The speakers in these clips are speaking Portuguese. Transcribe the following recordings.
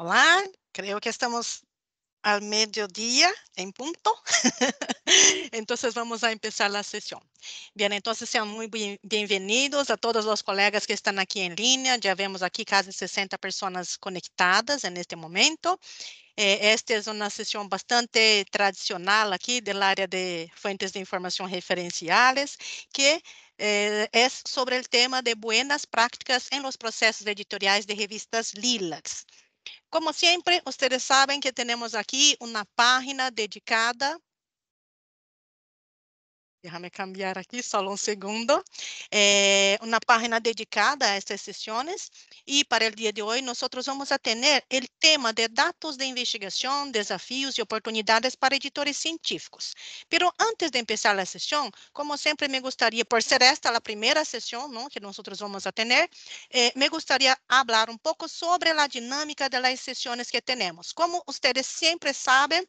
Olá, creo que estamos al mediodía en punto. entonces vamos a empezar la sesión. Bien, entonces sean muy bienvenidos a todos los colegas que están aquí en línea. Ya vemos aquí casi 60 personas conectadas en este momento. Eh, esta es una sesión bastante tradicional aquí del área de fuentes de información referenciales, que eh, es sobre el tema de buenas prácticas en los procesos editoriales de revistas LILACs. Como sempre, vocês sabem que temos aqui uma página dedicada Déjame cambiar aqui, só um segundo. É uma página dedicada a estas sessões. E para o dia de hoje, nós vamos a ter o tema de dados de investigação, desafios e oportunidades para editores científicos. Pero antes de começar a sessão, como sempre me gostaria, por ser esta a primeira sessão não, que nós vamos a ter, eh, me gostaria falar um pouco sobre a dinâmica das sessões que temos. Como vocês sempre sabem,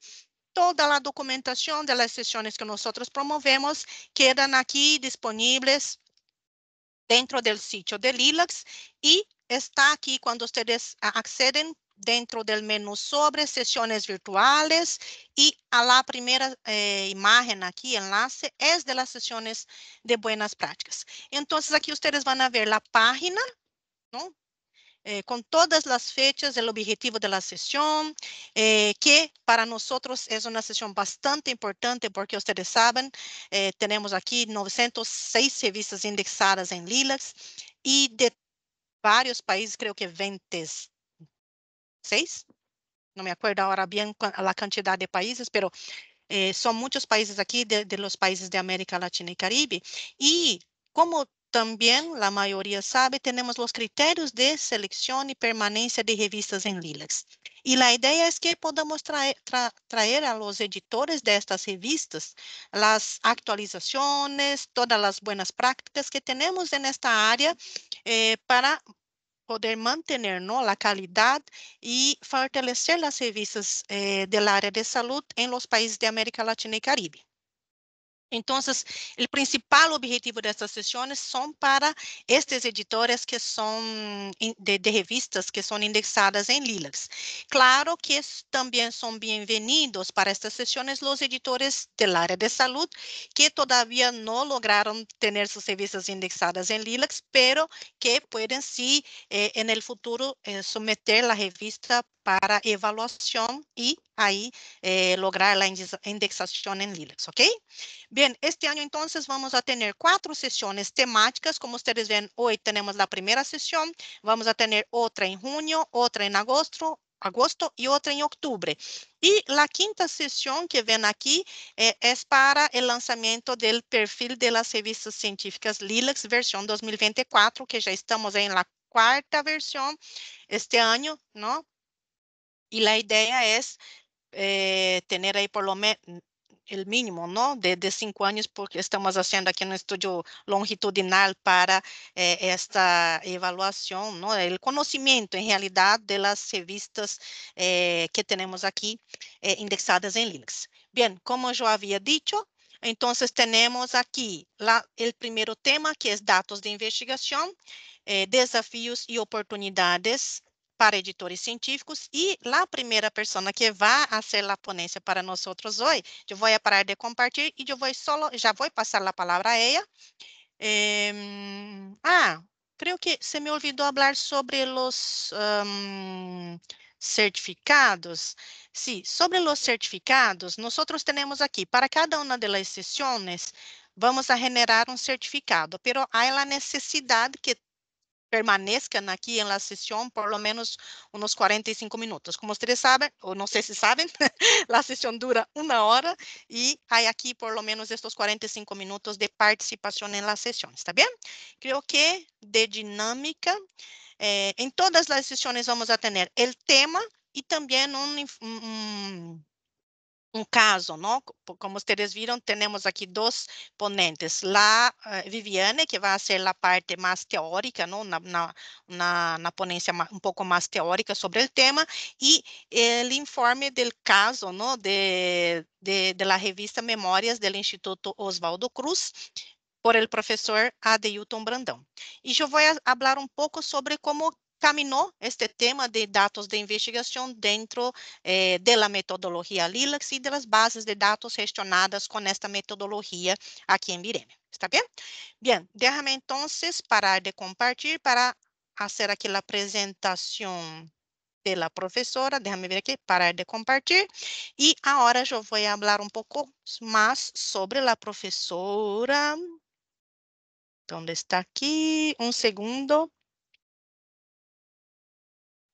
toda a documentação das sessões que nós promovemos quedam aqui disponíveis dentro do sítio de Lilacs e está aqui quando vocês accedem dentro do menu sobre sessões virtuais e a la primeira eh, imagem aqui, enlace, é de las sessões de buenas práticas. Então, aqui vocês vão ver a página, não? Eh, todas las fechas, el objetivo de la sesión, eh, que para nosotros es una sesión bastante importante porque ustedes saben, eh, aquí 906 revistas indexadas en Lilacs y de varios países, creo que 26, no me acuerdo ahora bien la cantidad de países, pero eh, son muchos países aquí de, de los países de América Latina y Caribe. Y como também, a maioria sabe, temos os critérios de seleção e permanência de revistas em Lilacs. E a ideia é que podamos trazer, tra, trazer a los editores destas revistas as atualizações, todas as boas práticas que temos nesta área eh, para poder manter ¿no? a qualidade e fortalecer as revistas eh, da área de saúde em los países de América Latina e Caribe. Então, o principal objetivo dessas sessões são para estes editores que são de, de, revistas que são indexadas em Lilacs. Claro que também são bem-vindos para estas sessões os editores da área de saúde que todavia não lograram ter suas revistas indexadas em Lilacs, pero que podem sim, eh, no futuro, eh, a revista para evaluação e aí eh, lograr a indexação em Linux, ¿ok? Bem, este ano, então, vamos a ter quatro sessões temáticas, como vocês veem, hoje temos a primeira sessão, vamos a ter outra em junho, outra em agosto, agosto e outra em outubro. E a quinta sessão que vem aqui é, é para o lançamento do perfil das revistas científicas Lilacs versão 2024, que já estamos em la quarta versão este ano, não? Y la idea es eh, tener ahí por lo menos el mínimo, ¿no? De, de, cinco años, porque estamos haciendo aquí un estudio longitudinal para eh, esta evaluación, ¿no? El conocimiento, en realidad, de las revistas eh, que tenemos aquí eh, indexadas en Linux. Bien, como yo había dicho, entonces tenemos aquí la, el primer tema, que es datos de investigación, eh, desafíos y oportunidades para editores científicos e a primeira pessoa que vai a ser a ponência para nós outros hoje, eu vou parar de compartilhar e eu vou solo, vou passar a palavra a ela. Eh, ah, creio que se me olvidou falar sobre os um, certificados. Sim, sobre os certificados, nós temos aqui, para cada uma das sessões, vamos a generar um certificado, pero há a necessidade que permanezcan aquí en la sesión por lo menos unos 45 minutos. Como ustedes saben, o no sé si saben, la sesión dura una hora y hay aquí por lo menos estos 45 minutos de participación en la sesión. ¿Está bien? Creo que de dinámica, eh, en todas las sesiones vamos a tener el tema y también un, un um caso, não? Como vocês viram, temos aqui dois ponentes. La uh, Viviane, que vai ser a parte mais teórica, não? Na, na, na ponência um pouco mais teórica sobre o tema, e o informe do caso, não? De, de, de la revista Memórias do Instituto Oswaldo Cruz, por el professor Adeilton Brandão. E eu vou falar um pouco sobre como caminhou este tema de dados de investigação dentro eh, da metodologia LILAX e das bases de dados gestionadas com esta metodologia aqui em Bireme. Está bem? Bem, déjame então parar de compartilhar para fazer aqui a apresentação pela professora. Déjame ver aqui, parar de compartilhar. E agora eu vou falar um pouco mais sobre a professora. Onde está aqui? Um segundo.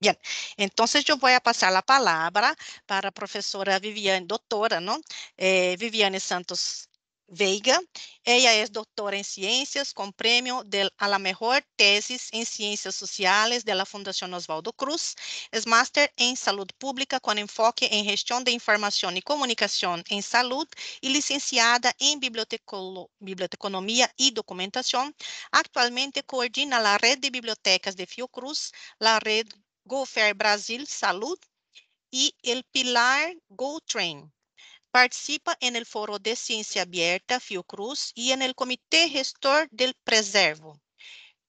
Bien, entonces yo voy a pasar la palabra para profesora Viviane, doctora, ¿no? Eh, Viviane Santos Veiga. Ella es doctora en ciencias con premio a la mejor tesis en ciencias sociales de la Fundación Osvaldo Cruz. Es máster en salud pública con enfoque en gestión de información y comunicación en salud y licenciada en biblioteco, biblioteconomía y documentación. Actualmente coordina la red de bibliotecas de Fiocruz, la red GoFair Brasil Salud y el Pilar GoTrain. Participa en el Foro de Ciencia Abierta Fiocruz y en el Comité Gestor del Preservo.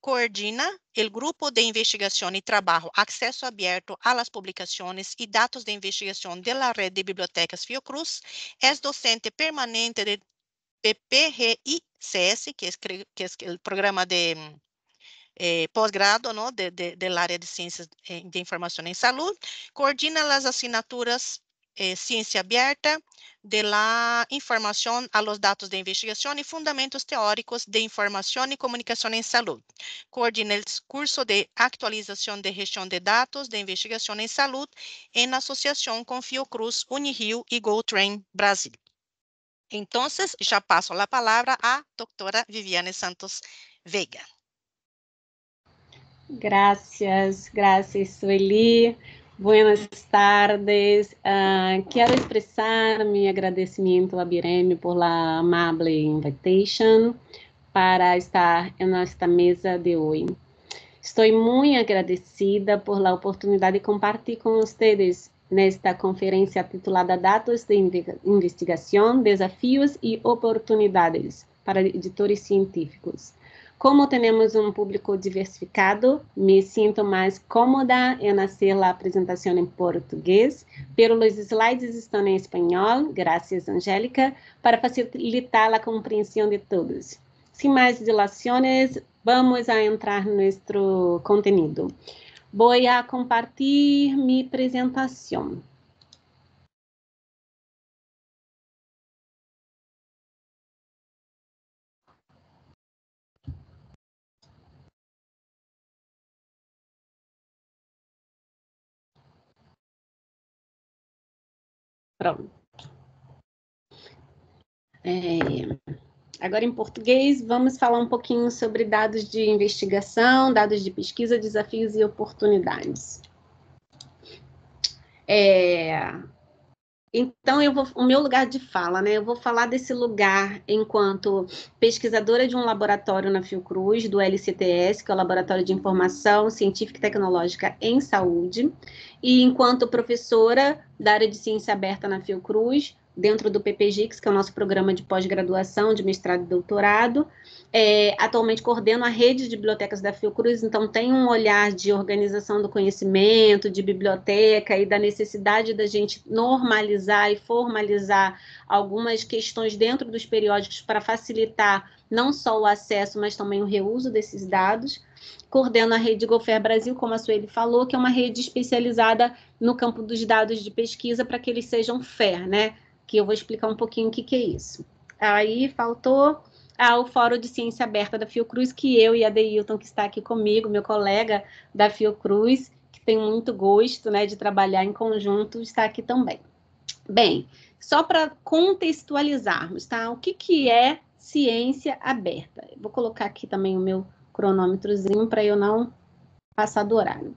Coordina el Grupo de Investigación y Trabajo Acceso Abierto a las Publicaciones y Datos de Investigación de la Red de Bibliotecas Fiocruz. Es docente permanente del PPGICS, que es, que es el programa de eh, pós-grado ¿no? de, de, del área de Ciências eh, de Informação em Saúde, coordina as assinaturas eh, Ciência Aberta de la Informação a los Datos de Investigação e Fundamentos Teóricos de Informação e Comunicação em Saúde. Coordina o curso de Actualização de Gestão de Datos de Investigação em Saúde em associação com Fiocruz, Unirio e GoTrain Brasil. Então, já passo a palavra à doutora Viviane Santos Veiga. Gracias, gracias, Sueli. Buenas tardes. Uh, quero expressar meu agradecimento a Bireme por la amable invitation para estar nesta mesa de hoje. Estou muito agradecida por la oportunidade de compartilhar com vocês nesta conferência titulada Dados de Investigação, Desafios e Oportunidades para Editores Científicos. Como temos um público diversificado, me sinto mais cômoda em fazer a apresentação em português, pero os slides estão em espanhol, graças, Angélica, para facilitar a compreensão de todos. Sem mais dilações, vamos a entrar no nosso conteúdo. Vou a compartilhar minha apresentação. Pronto. É, agora, em português, vamos falar um pouquinho sobre dados de investigação, dados de pesquisa, desafios e oportunidades. É, então, eu vou, o meu lugar de fala, né? Eu vou falar desse lugar enquanto pesquisadora de um laboratório na Fiocruz, do LCTS, que é o Laboratório de Informação Científica e Tecnológica em Saúde, e enquanto professora da área de ciência aberta na Fiocruz, dentro do PPGIX, que é o nosso programa de pós-graduação, de mestrado e doutorado. É, atualmente coordeno a rede de bibliotecas da Fiocruz, então tem um olhar de organização do conhecimento, de biblioteca e da necessidade da gente normalizar e formalizar algumas questões dentro dos periódicos para facilitar não só o acesso, mas também o reuso desses dados. Coordeno a rede Gofer Brasil, como a Sueli falou, que é uma rede especializada no campo dos dados de pesquisa para que eles sejam fair, né? Que eu vou explicar um pouquinho o que, que é isso. Aí faltou ah, o Fórum de Ciência Aberta da Fiocruz, que eu e a Deilton, que está aqui comigo, meu colega da Fiocruz, que tem muito gosto né, de trabalhar em conjunto, está aqui também. Bem, só para contextualizarmos, tá? O que, que é ciência aberta? vou colocar aqui também o meu cronômetrozinho para eu não passar do horário.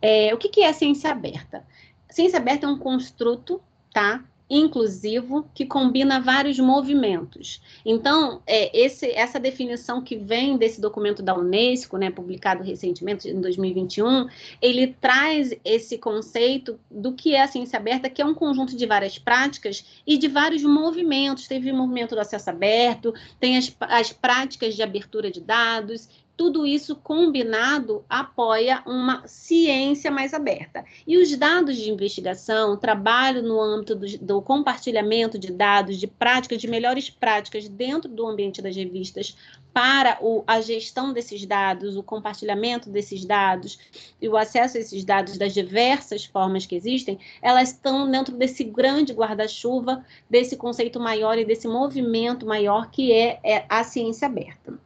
É, o que, que é ciência aberta? Ciência aberta é um construto, tá? Inclusivo que combina vários movimentos. Então, é, esse, essa definição que vem desse documento da Unesco, né, publicado recentemente, em 2021, ele traz esse conceito do que é a ciência aberta, que é um conjunto de várias práticas e de vários movimentos. Teve o movimento do acesso aberto, tem as, as práticas de abertura de dados, tudo isso combinado apoia uma ciência mais aberta. E os dados de investigação, trabalho no âmbito do, do compartilhamento de dados, de práticas, de melhores práticas dentro do ambiente das revistas para o, a gestão desses dados, o compartilhamento desses dados e o acesso a esses dados das diversas formas que existem, elas estão dentro desse grande guarda-chuva, desse conceito maior e desse movimento maior que é, é a ciência aberta.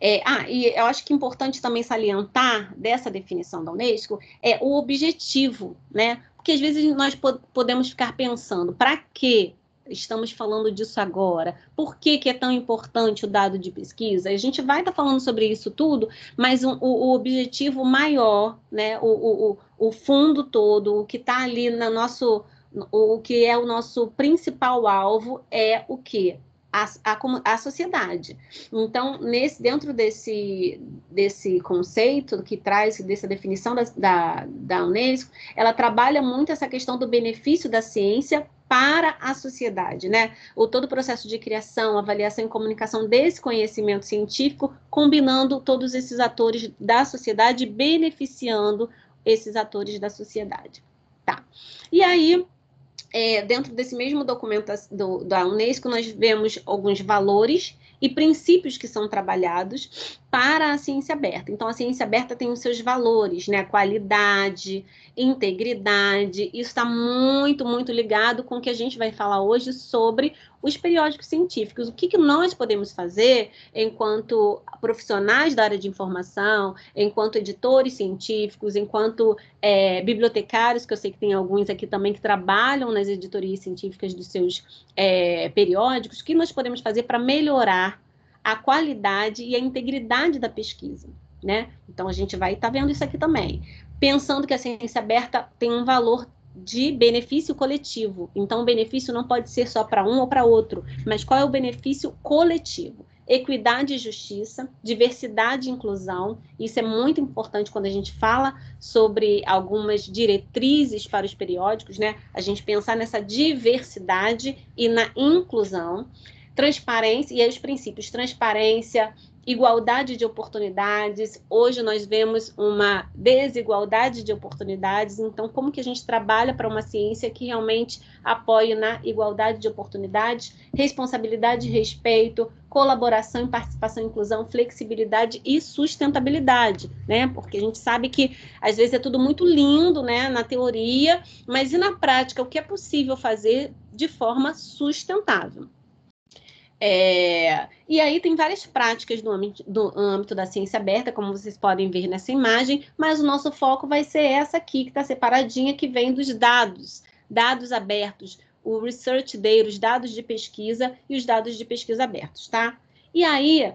É, ah, e eu acho que é importante também salientar dessa definição da Unesco é o objetivo, né? Porque às vezes nós podemos ficar pensando, para que estamos falando disso agora? Por que, que, é tão importante o dado de pesquisa? A gente vai estar tá falando sobre isso tudo, mas o, o objetivo maior, né, o, o, o fundo todo, o que está ali no nosso, o que é o nosso principal alvo é o que? A, a, a, sociedade. Então, nesse, dentro desse, desse conceito que traz, dessa definição da, da, da Unesco, ela trabalha muito essa questão do benefício da ciência para a sociedade, né? O todo o processo de criação, avaliação e comunicação desse conhecimento científico, combinando todos esses atores da sociedade, beneficiando esses atores da sociedade. Tá. E aí, é, dentro desse mesmo documento do, da Unesco, nós vemos alguns valores e princípios que são trabalhados para a ciência aberta. Então, a ciência aberta tem os seus valores, né? Qualidade, integridade. Isso está muito, muito ligado com o que a gente vai falar hoje sobre os periódicos científicos. O que, que nós podemos fazer enquanto profissionais da área de informação, enquanto editores científicos, enquanto é, bibliotecários, que eu sei que tem alguns aqui também que trabalham nas editorias científicas dos seus é, periódicos, o que nós podemos fazer para melhorar a qualidade e a integridade da pesquisa. Né? Então, a gente vai estar tá vendo isso aqui também. Pensando que a ciência aberta tem um valor de benefício coletivo. Então, o benefício não pode ser só para um ou para outro, mas qual é o benefício coletivo? Equidade e justiça, diversidade e inclusão. Isso é muito importante quando a gente fala sobre algumas diretrizes para os periódicos, né? A gente pensar nessa diversidade e na inclusão transparência, e aí os princípios, transparência, igualdade de oportunidades. Hoje nós vemos uma desigualdade de oportunidades, então como que a gente trabalha para uma ciência que realmente apoie na igualdade de oportunidades, responsabilidade e respeito, colaboração, participação, inclusão, flexibilidade e sustentabilidade, né? Porque a gente sabe que às vezes é tudo muito lindo, né, na teoria, mas e na prática o que é possível fazer de forma sustentável? É, e aí tem várias práticas do âmbito, do âmbito, da ciência aberta, como vocês podem ver nessa imagem, mas o nosso foco vai ser essa aqui, que está separadinha, que vem dos dados, dados abertos, o Research Data, os dados de pesquisa e os dados de pesquisa abertos, tá? E aí,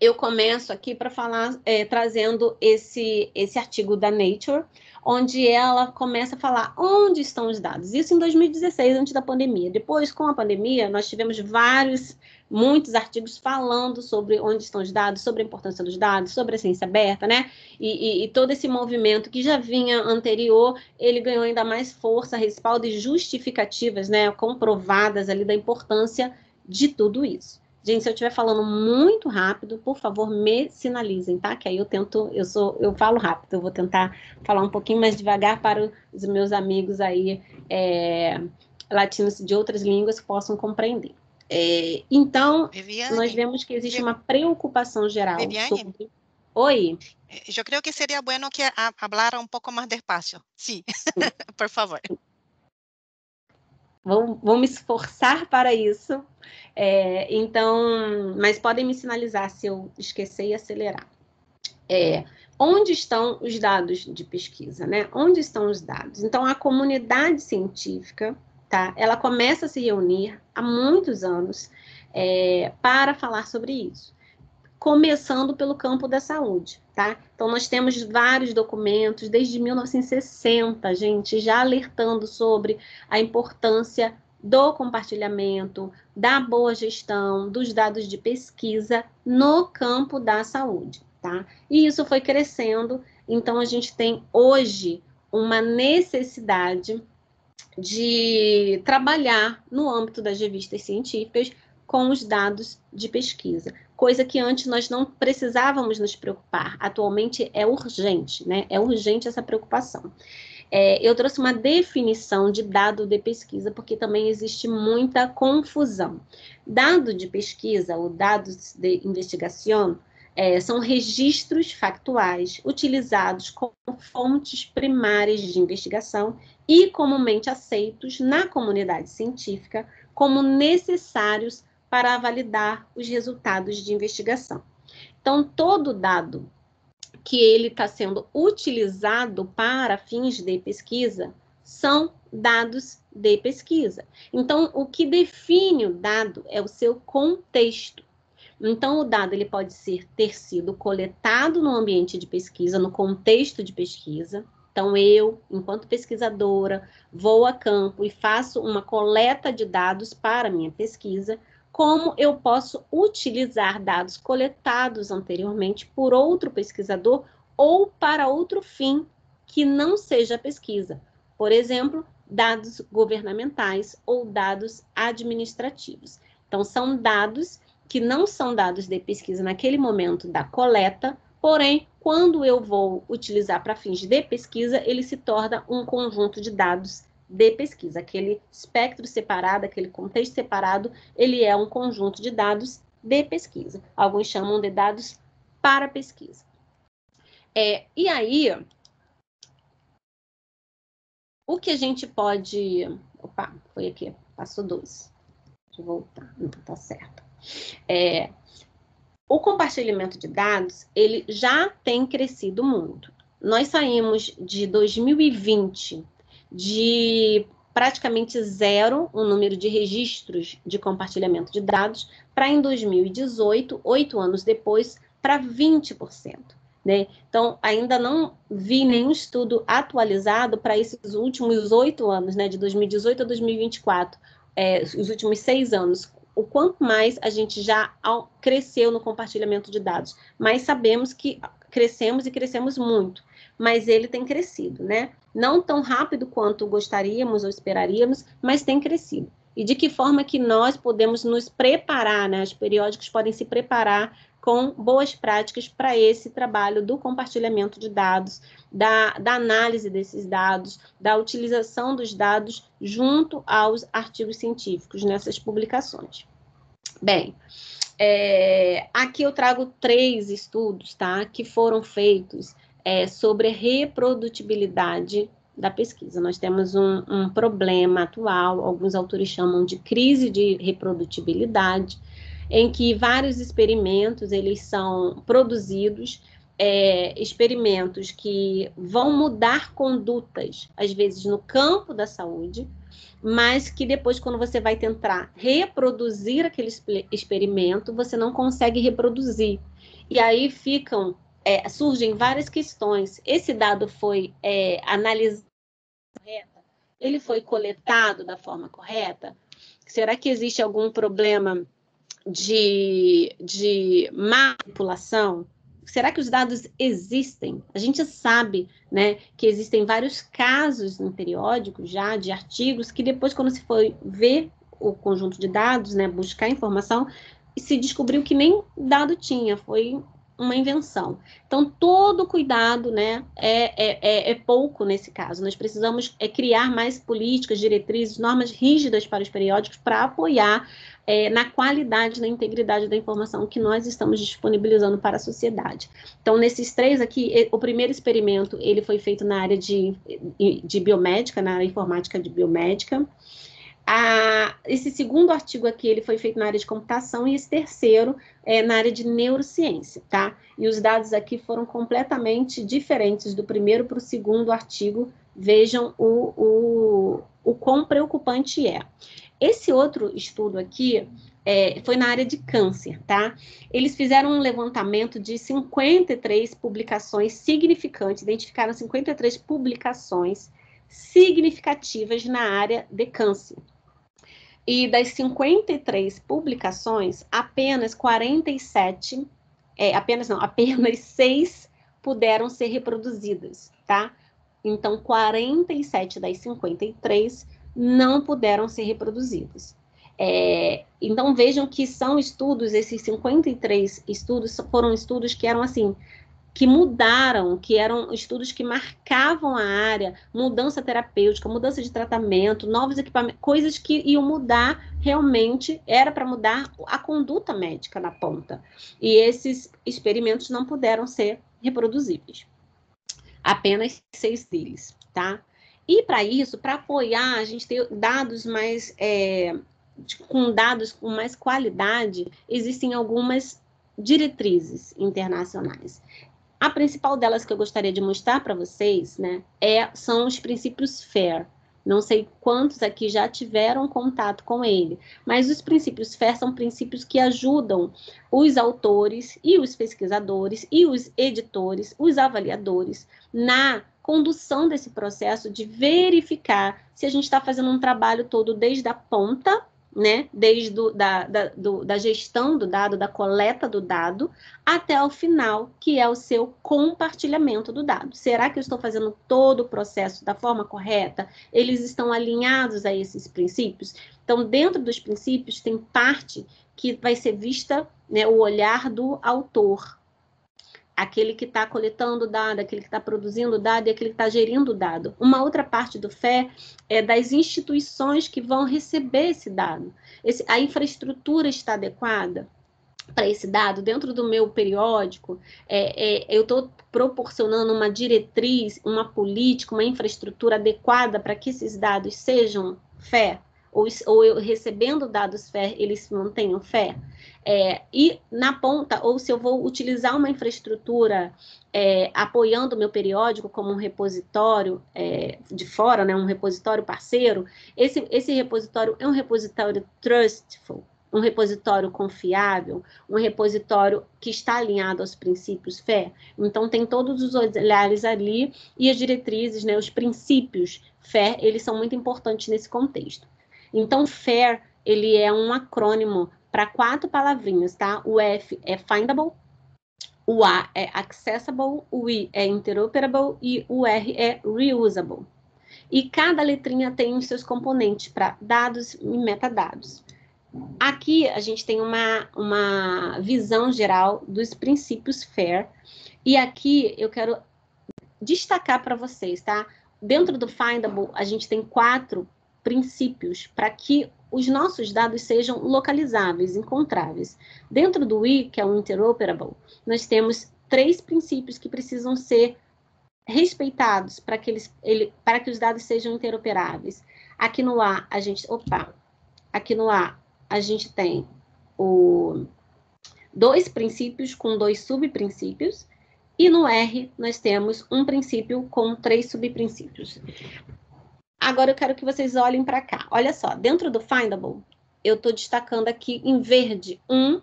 eu começo aqui para falar, é, trazendo esse, esse artigo da Nature, onde ela começa a falar onde estão os dados. Isso em 2016, antes da pandemia. Depois, com a pandemia, nós tivemos vários, muitos artigos falando sobre onde estão os dados, sobre a importância dos dados, sobre a ciência aberta, né? E, e, e todo esse movimento que já vinha anterior, ele ganhou ainda mais força, respaldo e justificativas, né? Comprovadas ali da importância de tudo isso. Gente, se eu estiver falando muito rápido, por favor, me sinalizem, tá? Que aí eu tento, eu sou, eu falo rápido, eu vou tentar falar um pouquinho mais devagar para os meus amigos aí é, latinos de outras línguas que possam compreender. É, então, Viviane, nós vemos que existe uma preocupação geral Viviane, sobre... Oi. Eu creio que seria bueno que hablara um pouco mais despacio. Sim, por favor. Vou, vou me esforçar para isso. É, então, mas podem me sinalizar se eu esquecer e acelerar. É, onde estão os dados de pesquisa, né? Onde estão os dados? Então, a comunidade científica, tá? Ela começa a se reunir há muitos anos é, para falar sobre isso, começando pelo campo da saúde, tá? Então, nós temos vários documentos desde 1960, gente, já alertando sobre a importância do compartilhamento, da boa gestão dos dados de pesquisa no campo da saúde, tá? E isso foi crescendo, então a gente tem hoje uma necessidade de trabalhar no âmbito das revistas científicas com os dados de pesquisa. Coisa que antes nós não precisávamos nos preocupar. Atualmente é urgente, né? É urgente essa preocupação. É, eu trouxe uma definição de dado de pesquisa, porque também existe muita confusão. Dado de pesquisa, ou dados de investigação, é, são registros factuais utilizados como fontes primárias de investigação e comumente aceitos na comunidade científica como necessários para validar os resultados de investigação. Então, todo dado que ele está sendo utilizado para fins de pesquisa são dados de pesquisa. Então, o que define o dado é o seu contexto. Então, o dado ele pode ser ter sido coletado no ambiente de pesquisa, no contexto de pesquisa. Então, eu, enquanto pesquisadora, vou a campo e faço uma coleta de dados para minha pesquisa, como eu posso utilizar dados coletados anteriormente por outro pesquisador ou para outro fim que não seja pesquisa. Por exemplo, dados governamentais ou dados administrativos. Então, são dados que não são dados de pesquisa naquele momento da coleta, porém, quando eu vou utilizar para fins de pesquisa, ele se torna um conjunto de dados de pesquisa. Aquele espectro separado, aquele contexto separado, ele é um conjunto de dados de pesquisa. Alguns chamam de dados para pesquisa. É, e aí, o que a gente pode. Opa, foi aqui, passou dois. Deixa eu voltar, não tá certo. É, o compartilhamento de dados, ele já tem crescido muito. Nós saímos de 2020 de praticamente zero o número de registros de compartilhamento de dados, para em 2018, oito anos depois, para 20%. Né? Então, ainda não vi nenhum estudo atualizado para esses últimos oito anos, né, de 2018 a 2024, é, os últimos seis anos. O quanto mais a gente já cresceu no compartilhamento de dados, mas sabemos que crescemos e crescemos muito, mas ele tem crescido, né? Não tão rápido quanto gostaríamos ou esperaríamos, mas tem crescido. E de que forma que nós podemos nos preparar, né? Os periódicos podem se preparar com boas práticas para esse trabalho do compartilhamento de dados, da, da, análise desses dados, da utilização dos dados junto aos artigos científicos nessas publicações. Bem, é, aqui eu trago três estudos, tá, que foram feitos é, sobre reprodutibilidade da pesquisa. Nós temos um, um, problema atual, alguns autores chamam de crise de reprodutibilidade, em que vários experimentos eles são produzidos, é, experimentos que vão mudar condutas, às vezes no campo da saúde, mas que depois, quando você vai tentar reproduzir aquele experimento, você não consegue reproduzir. E aí ficam, é, surgem várias questões. Esse dado foi é, analisado correta? Ele foi coletado da forma correta? Será que existe algum problema de, de manipulação? será que os dados existem? A gente sabe, né, que existem vários casos no periódico já de artigos que depois, quando se foi ver o conjunto de dados, né, buscar informação, se descobriu que nem dado tinha, foi uma invenção. Então, todo cuidado né, é, é, é, é pouco nesse caso. Nós precisamos é, criar mais políticas, diretrizes, normas rígidas para os periódicos para apoiar é, na qualidade, na integridade da informação que nós estamos disponibilizando para a sociedade. Então, nesses três aqui, o primeiro experimento ele foi feito na área de, de biomédica, na área informática de biomédica. A, esse segundo artigo aqui ele foi feito na área de computação e esse terceiro é na área de neurociência, tá? E os dados aqui foram completamente diferentes do primeiro para o segundo artigo. Vejam o, o, o quão preocupante é. Esse outro estudo aqui é, foi na área de câncer, tá? Eles fizeram um levantamento de 53 publicações significantes, identificaram 53 publicações significativas na área de câncer. E das 53 publicações, apenas 47, é, apenas não, apenas 6 puderam ser reproduzidas, tá? Então, 47 das 53 não puderam ser reproduzidas. É, então vejam que são estudos, esses 53 estudos foram estudos que eram assim, que mudaram, que eram estudos que marcavam a área, mudança terapêutica, mudança de tratamento, novos equipamentos, coisas que iam mudar realmente, era para mudar a conduta médica na ponta. E esses experimentos não puderam ser reproduzíveis. Apenas seis deles, tá? E para isso, para apoiar, a gente tem dados mais é, com dados com mais qualidade, existem algumas diretrizes internacionais. A principal delas que eu gostaria de mostrar para vocês, né, é, são os princípios FAIR. Não sei quantos aqui já tiveram contato com ele, mas os princípios FAIR são princípios que ajudam os autores e os pesquisadores e os editores, os avaliadores, na condução desse processo de verificar se a gente está fazendo um trabalho todo desde a ponta né, desde do, da, da, do, da gestão do dado, da coleta do dado, até o final, que é o seu compartilhamento do dado. Será que eu estou fazendo todo o processo da forma correta? Eles estão alinhados a esses princípios? Então, dentro dos princípios, tem parte que vai ser vista, né, o olhar do autor, aquele que está coletando dado, aquele que está produzindo dado e aquele que está gerindo dado. Uma outra parte do Fé é das instituições que vão receber esse dado. Esse, a infraestrutura está adequada para esse dado dentro do meu periódico, é, é, eu estou proporcionando uma diretriz, uma política, uma infraestrutura adequada para que esses dados sejam fé, ou, ou eu recebendo dados fé, eles mantenham fé. É, e na ponta, ou se eu vou utilizar uma infraestrutura é, apoiando o meu periódico como um repositório é, de fora, né, um repositório parceiro, esse, esse repositório é um repositório trustful, um repositório confiável, um repositório que está alinhado aos princípios fé. Então, tem todos os olhares ali e as diretrizes, né, os princípios fé, eles são muito importantes nesse contexto. Então, FAIR, ele é um acrônimo para quatro palavrinhas, tá? O F é findable, o A é accessible, o I é interoperable e o R é reusable. E cada letrinha tem os seus componentes para dados e metadados. Aqui a gente tem uma, uma visão geral dos princípios FAIR. E aqui eu quero destacar para vocês, tá? Dentro do Findable, a gente tem quatro princípios para que os nossos dados sejam localizáveis, encontráveis. Dentro do I, que é o interoperable, nós temos três princípios que precisam ser respeitados para que, eles, ele, para que os dados sejam interoperáveis. Aqui no A, a gente, opa, aqui no A, a gente tem o, dois princípios com dois subprincípios, e no R, nós temos um princípio com três subprincípios. Agora eu quero que vocês olhem para cá. Olha só, dentro do Findable, eu estou destacando aqui em verde um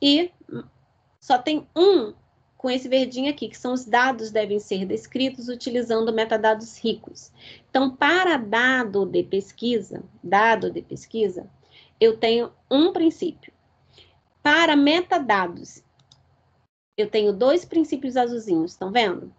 e só tem um com esse verdinho aqui, que são os dados devem ser descritos utilizando metadados ricos. Então, para dado de pesquisa, dado de pesquisa, eu tenho um princípio. Para metadados, eu tenho dois princípios azulzinhos, estão vendo?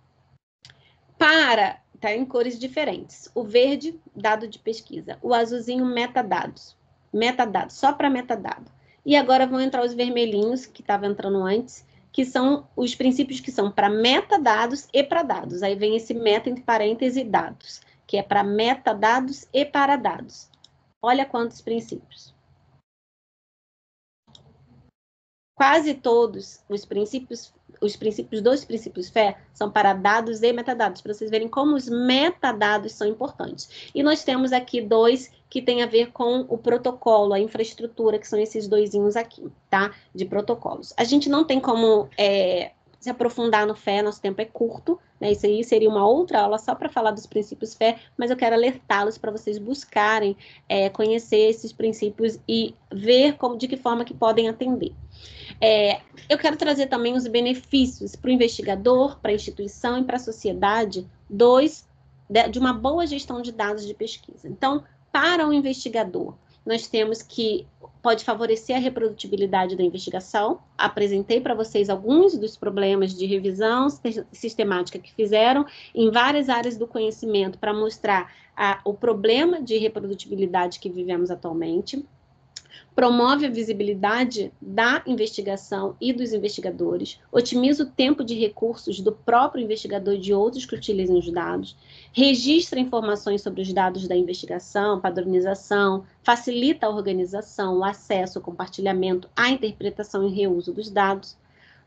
Para tá em cores diferentes. O verde, dado de pesquisa. O azulzinho, metadados. Metadados, só para metadado. E agora vão entrar os vermelhinhos, que estavam entrando antes, que são os princípios que são para metadados e para dados. Aí vem esse meta entre parênteses dados, que é para metadados e para dados. Olha quantos princípios. Quase todos os princípios os princípios, dois princípios fé são para dados e metadados, para vocês verem como os metadados são importantes. E nós temos aqui dois que têm a ver com o protocolo, a infraestrutura, que são esses doisinhos aqui, tá? De protocolos. A gente não tem como é, se aprofundar no fé, nosso tempo é curto, né? Isso aí seria uma outra aula só para falar dos princípios fé, mas eu quero alertá-los para vocês buscarem é, conhecer esses princípios e ver como, de que forma que podem atender. É, eu quero trazer também os benefícios para o investigador, para a instituição e para a sociedade, dois, de, uma boa gestão de dados de pesquisa. Então, para o investigador, nós temos que pode favorecer a reprodutibilidade da investigação. Apresentei para vocês alguns dos problemas de revisão sistemática que fizeram em várias áreas do conhecimento para mostrar a, o problema de reprodutibilidade que vivemos atualmente promove a visibilidade da investigação e dos investigadores, otimiza o tempo de recursos do próprio investigador e de outros que utilizem os dados, registra informações sobre os dados da investigação, padronização, facilita a organização, o acesso, o compartilhamento, a interpretação e reuso dos dados,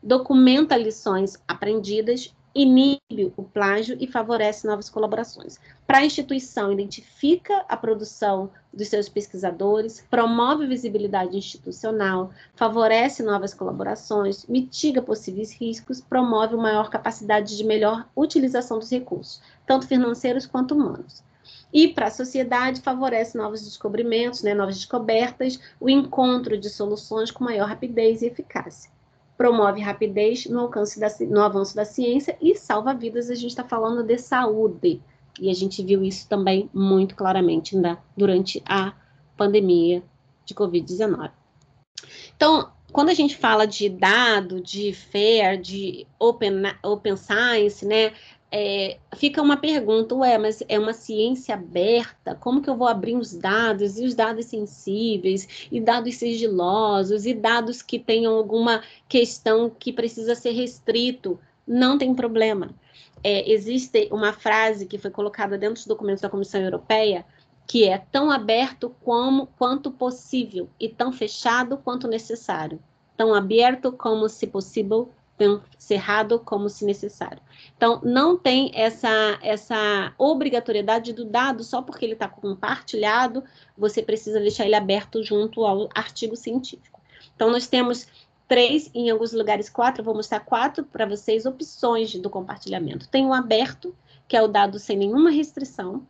documenta lições aprendidas inibe o plágio e favorece novas colaborações. Para a instituição, identifica a produção dos seus pesquisadores, promove visibilidade institucional, favorece novas colaborações, mitiga possíveis riscos, promove maior capacidade de melhor utilização dos recursos, tanto financeiros quanto humanos. E para a sociedade, favorece novos descobrimentos, né, novas descobertas, o encontro de soluções com maior rapidez e eficácia promove rapidez no, alcance da, no avanço da ciência e salva vidas. A gente está falando de saúde. E a gente viu isso também muito claramente ainda durante a pandemia de Covid-19. Então, quando a gente fala de dado, de FAIR, de Open, open Science, né, é, fica uma pergunta, ué, mas é uma ciência aberta, como que eu vou abrir os dados, e os dados sensíveis, e dados sigilosos, e dados que tenham alguma questão que precisa ser restrito? Não tem problema. É, existe uma frase que foi colocada dentro dos documentos da Comissão Europeia, que é tão aberto como quanto possível, e tão fechado quanto necessário. Tão aberto como se possível, cerrado como se necessário. Então, não tem essa, essa obrigatoriedade do dado só porque ele está compartilhado, você precisa deixar ele aberto junto ao artigo científico. Então, nós temos três, em alguns lugares quatro, vou mostrar quatro para vocês, opções do compartilhamento. Tem o aberto, que é o dado sem nenhuma restrição.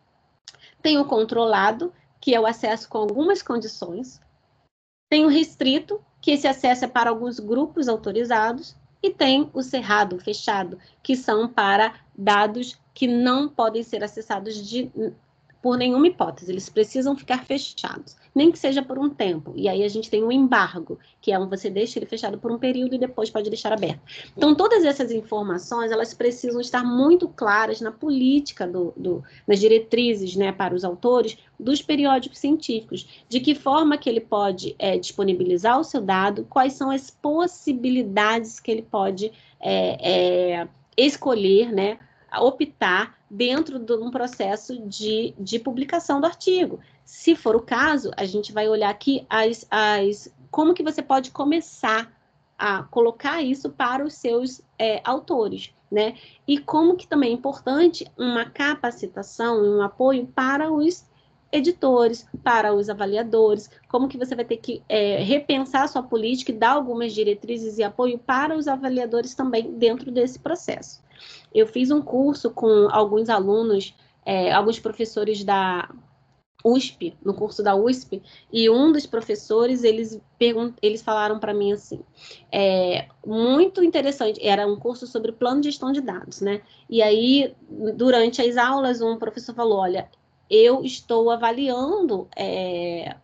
Tem o controlado, que é o acesso com algumas condições. Tem o restrito, que esse acesso é para alguns grupos autorizados e tem o cerrado, fechado, que são para dados que não podem ser acessados de, por nenhuma hipótese, eles precisam ficar fechados, nem que seja por um tempo. E aí a gente tem o um embargo, que é um você deixa ele fechado por um período e depois pode deixar aberto. Então, todas essas informações, elas precisam estar muito claras na política, do, do, nas diretrizes né, para os autores dos periódicos científicos, de que forma que ele pode é, disponibilizar o seu dado, quais são as possibilidades que ele pode é, é, escolher, né, optar dentro de um processo de, de publicação do artigo. Se for o caso, a gente vai olhar aqui as, as como que você pode começar a colocar isso para os seus é, autores, né? E como que também é importante uma capacitação e um apoio para os editores, para os avaliadores, como que você vai ter que é, repensar a sua política e dar algumas diretrizes e apoio para os avaliadores também dentro desse processo. Eu fiz um curso com alguns alunos, é, alguns professores da USP, no curso da USP, e um dos professores, eles, eles falaram para mim assim, é, muito interessante, era um curso sobre plano de gestão de dados, né? E aí, durante as aulas, um professor falou, olha, eu estou avaliando é,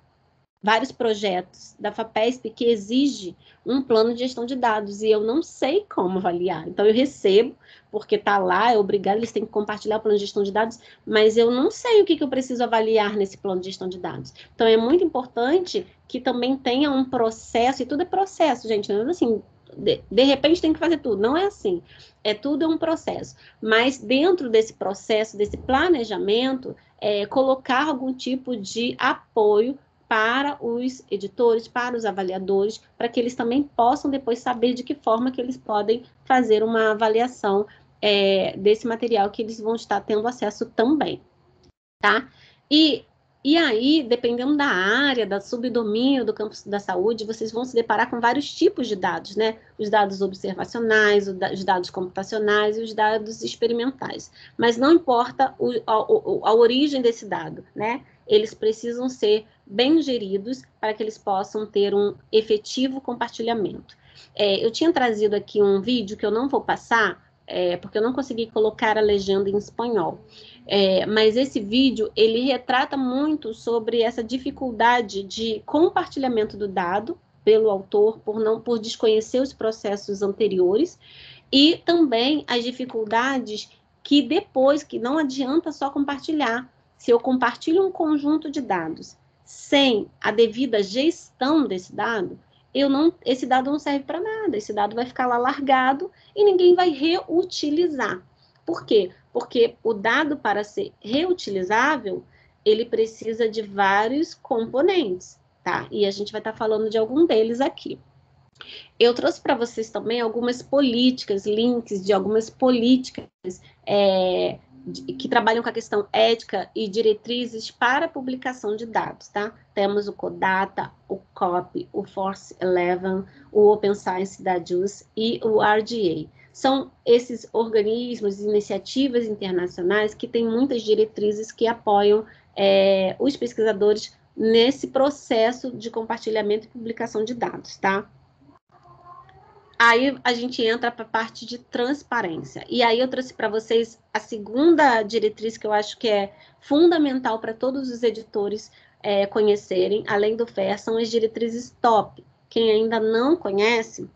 vários projetos da FAPESP que exige um plano de gestão de dados e eu não sei como avaliar. Então eu recebo, porque está lá, é obrigado, eles têm que compartilhar o plano de gestão de dados, mas eu não sei o que, que eu preciso avaliar nesse plano de gestão de dados. Então é muito importante que também tenha um processo, e tudo é processo, gente, não é assim, de, de, repente tem que fazer tudo. Não é assim. É tudo é um processo. Mas dentro desse processo, desse planejamento, é, colocar algum tipo de apoio para os editores, para os avaliadores, para que eles também possam depois saber de que forma que eles podem fazer uma avaliação é, desse material que eles vão estar tendo acesso também, tá? E e aí, dependendo da área, da subdomínio do campo da saúde, vocês vão se deparar com vários tipos de dados, né? Os dados observacionais, os dados computacionais e os dados experimentais. Mas não importa o, a, a origem desse dado, né? Eles precisam ser bem geridos para que eles possam ter um efetivo compartilhamento. É, eu tinha trazido aqui um vídeo que eu não vou passar, é, porque eu não consegui colocar a legenda em espanhol. É, mas esse vídeo ele retrata muito sobre essa dificuldade de compartilhamento do dado pelo autor por não por desconhecer os processos anteriores e também as dificuldades que depois que não adianta só compartilhar. Se eu compartilho um conjunto de dados sem a devida gestão desse dado, eu não, esse dado não serve para nada. Esse dado vai ficar lá largado e ninguém vai reutilizar. Por quê? Porque o dado para ser reutilizável, ele precisa de vários componentes, tá? E a gente vai estar tá falando de algum deles aqui. Eu trouxe para vocês também algumas políticas, links de algumas políticas é, que trabalham com a questão ética e diretrizes para publicação de dados, tá? Temos o CODATA, o COP, o Force 11, o Open Science da JUS e o RDA. São esses organismos iniciativas internacionais que têm muitas diretrizes que apoiam é, os pesquisadores nesse processo de compartilhamento e publicação de dados, tá? Aí a gente entra para a parte de transparência. E aí eu trouxe para vocês a segunda diretriz que eu acho que é fundamental para todos os editores é, conhecerem, além do FAIR, são as diretrizes top. Quem ainda não conhece,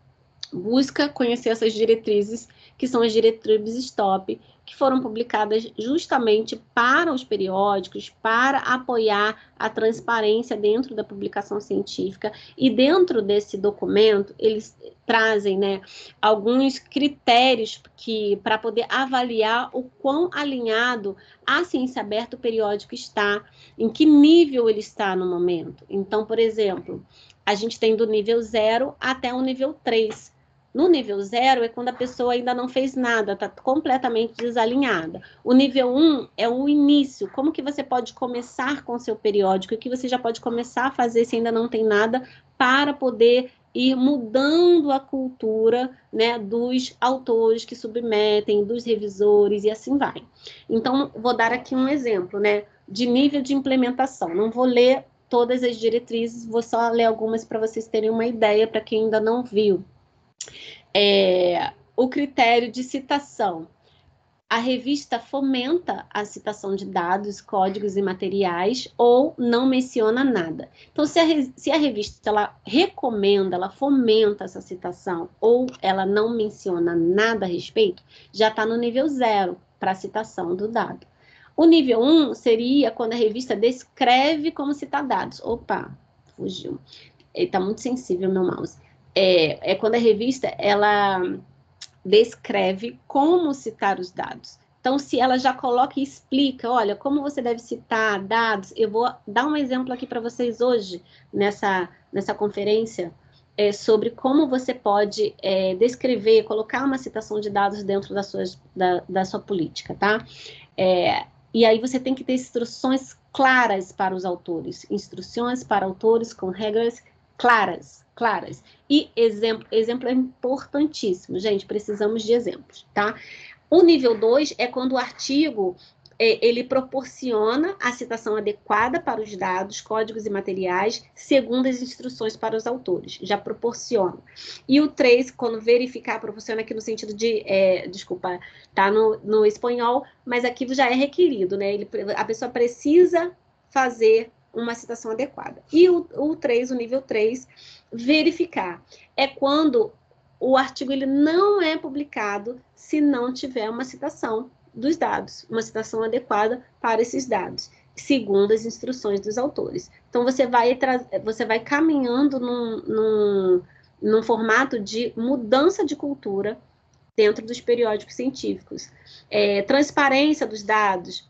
busca conhecer essas diretrizes, que são as diretrizes top, que foram publicadas justamente para os periódicos, para apoiar a transparência dentro da publicação científica. E dentro desse documento, eles trazem né, alguns critérios que para poder avaliar o quão alinhado a ciência aberta o periódico está, em que nível ele está no momento. Então, por exemplo, a gente tem do nível 0 até o nível 3 no nível zero é quando a pessoa ainda não fez nada, está completamente desalinhada. O nível um é o início, como que você pode começar com seu periódico, o que você já pode começar a fazer se ainda não tem nada, para poder ir mudando a cultura né, dos autores que submetem, dos revisores e assim vai. Então, vou dar aqui um exemplo né, de nível de implementação. Não vou ler todas as diretrizes, vou só ler algumas para vocês terem uma ideia, para quem ainda não viu. É, o critério de citação. A revista fomenta a citação de dados, códigos e materiais ou não menciona nada. Então, se a, se a revista ela recomenda, ela fomenta essa citação ou ela não menciona nada a respeito, já está no nível zero para a citação do dado. O nível 1 um seria quando a revista descreve como citar dados. Opa, fugiu. Está muito sensível meu mouse é, é quando a revista ela descreve como citar os dados. Então, se ela já coloca e explica, olha, como você deve citar dados, eu vou dar um exemplo aqui para vocês hoje, nessa, nessa conferência, é, sobre como você pode é, descrever, colocar uma citação de dados dentro da sua, da, da sua política, tá? É, e aí você tem que ter instruções claras para os autores, instruções para autores com regras claras, claras. E exemplo, exemplo é importantíssimo, gente, precisamos de exemplos, tá? O nível 2 é quando o artigo é, ele proporciona a citação adequada para os dados, códigos e materiais, segundo as instruções para os autores, já proporciona. E o 3, quando verificar, proporciona aqui no sentido de, é, desculpa, tá no, no espanhol, mas aqui já é requerido, né? Ele, a pessoa precisa fazer uma citação adequada. E o, o 3, o nível 3, verificar. É quando o artigo ele não é publicado se não tiver uma citação dos dados, uma citação adequada para esses dados, segundo as instruções dos autores. Então, você vai, você vai caminhando num, num, num formato de mudança de cultura dentro dos periódicos científicos. É, transparência dos dados,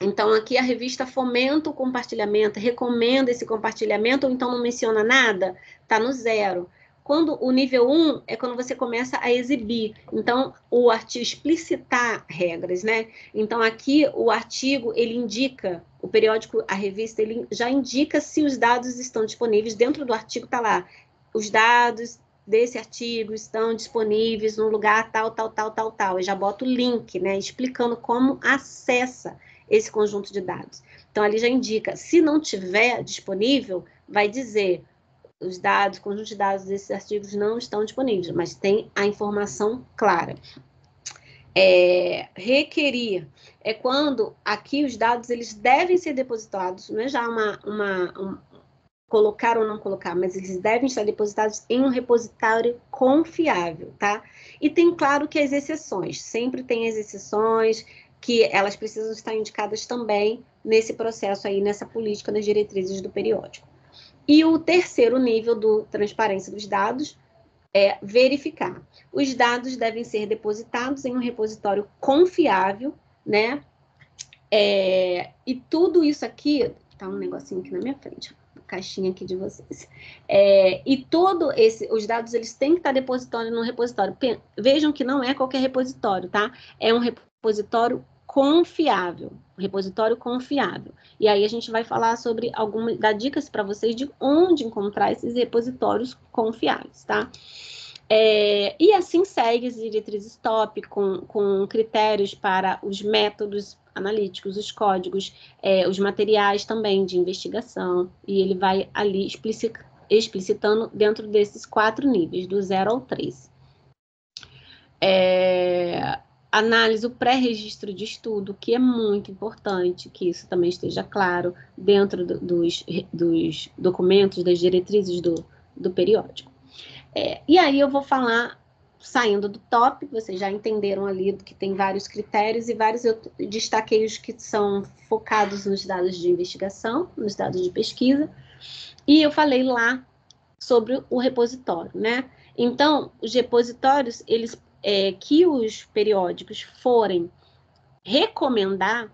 então, aqui a revista fomenta o compartilhamento, recomenda esse compartilhamento, ou então não menciona nada, está no zero. Quando o nível 1 é quando você começa a exibir. Então, o artigo explicitar regras, né? Então, aqui o artigo, ele indica, o periódico, a revista, ele já indica se os dados estão disponíveis. Dentro do artigo está lá, os dados desse artigo estão disponíveis no lugar tal, tal, tal, tal, tal. Eu já boto o link, né? Explicando como acessa esse conjunto de dados. Então, ali já indica, se não tiver disponível, vai dizer os dados, conjunto de dados desses artigos não estão disponíveis, mas tem a informação clara. é, requerir é quando aqui os dados eles devem ser depositados, não é já uma, uma um, colocar ou não colocar, mas eles devem estar depositados em um repositório confiável, tá? E tem claro que as exceções, sempre tem as exceções que elas precisam estar indicadas também nesse processo aí, nessa política das diretrizes do periódico. E o terceiro nível do transparência dos dados é verificar. Os dados devem ser depositados em um repositório confiável, né? É, e tudo isso aqui, tá um negocinho aqui na minha frente, caixinha aqui de vocês. É, e todo esse, os dados eles têm que estar depositados no repositório. Vejam que não é qualquer repositório, tá? É um repositório confiável, repositório confiável. E aí a gente vai falar sobre algumas, dar dicas para vocês de onde encontrar esses repositórios confiáveis, tá? É, e assim segue as diretrizes top, com, com critérios para os métodos analíticos, os códigos, é, os materiais também de investigação, e ele vai ali explicitando dentro desses quatro níveis, do 0 ao 3. É, análise, o pré-registro de estudo, que é muito importante, que isso também esteja claro dentro do, dos, dos documentos, das diretrizes do, do periódico. É, e aí eu vou falar, saindo do top, vocês já entenderam ali que tem vários critérios e vários, eu destaquei os que são focados nos dados de investigação, nos dados de pesquisa, e eu falei lá sobre o repositório, né? Então, os repositórios, eles é, que os periódicos forem recomendar,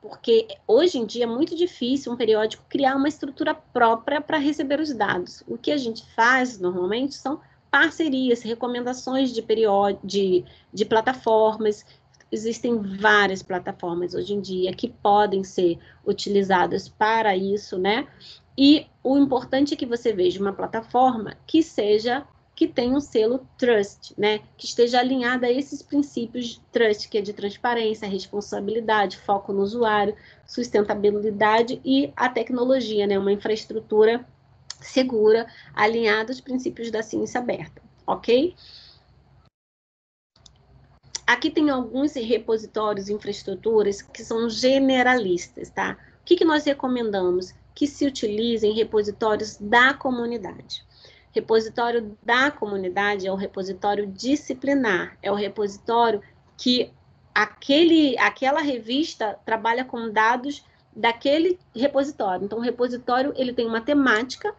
porque hoje em dia é muito difícil um periódico criar uma estrutura própria para receber os dados. O que a gente faz normalmente são parcerias, recomendações de, de, de plataformas. Existem várias plataformas hoje em dia que podem ser utilizadas para isso, né? E o importante é que você veja uma plataforma que seja que tenha um selo trust, né? Que esteja alinhada a esses princípios de trust, que é de transparência, responsabilidade, foco no usuário, sustentabilidade e a tecnologia, né? Uma infraestrutura segura, alinhada aos princípios da ciência aberta, ok? Aqui tem alguns repositórios infraestruturas que são generalistas, tá? O que, que nós recomendamos? Que se utilizem repositórios da comunidade. Repositório da comunidade é o repositório disciplinar, é o repositório que aquele, aquela revista trabalha com dados daquele repositório. Então, o repositório ele tem uma temática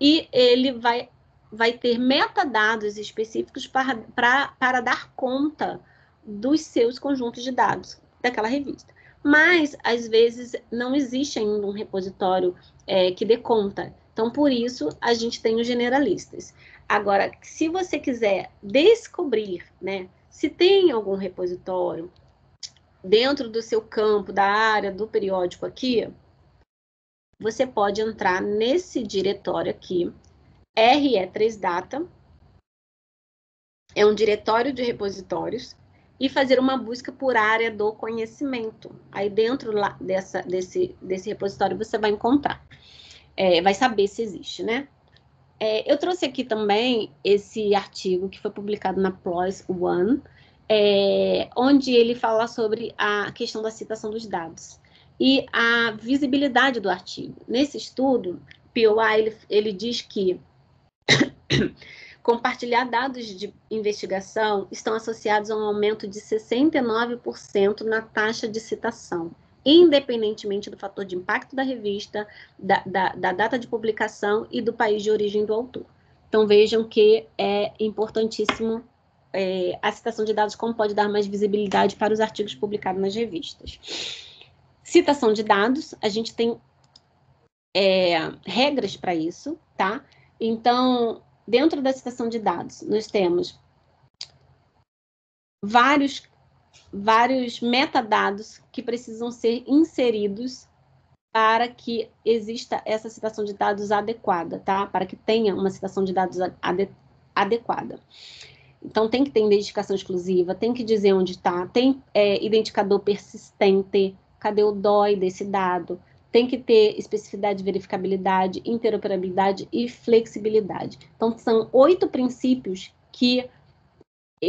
e ele vai, vai ter metadados específicos para, para, para dar conta dos seus conjuntos de dados daquela revista. Mas, às vezes, não existe ainda um repositório é, que dê conta. Então, por isso, a gente tem os generalistas. Agora, se você quiser descobrir, né, se tem algum repositório dentro do seu campo, da área, do periódico aqui, você pode entrar nesse diretório aqui, RE3Data, é um diretório de repositórios, e fazer uma busca por área do conhecimento. Aí dentro lá dessa, desse, desse repositório você vai encontrar é, vai saber se existe, né? É, eu trouxe aqui também esse artigo que foi publicado na PLOS One, é, onde ele fala sobre a questão da citação dos dados e a visibilidade do artigo. Nesse estudo, POA ele, ele diz que compartilhar dados de investigação estão associados a um aumento de 69% na taxa de citação independentemente do fator de impacto da revista, da, da, da, data de publicação e do país de origem do autor. Então, vejam que é importantíssimo é, a citação de dados, como pode dar mais visibilidade para os artigos publicados nas revistas. Citação de dados, a gente tem é, regras para isso, tá? Então, dentro da citação de dados, nós temos vários vários metadados que precisam ser inseridos para que exista essa citação de dados adequada, tá? Para que tenha uma citação de dados ade adequada. Então, tem que ter identificação exclusiva, tem que dizer onde está, tem é, identificador persistente, cadê o DOI desse dado, tem que ter especificidade, verificabilidade, interoperabilidade e flexibilidade. Então, são oito princípios que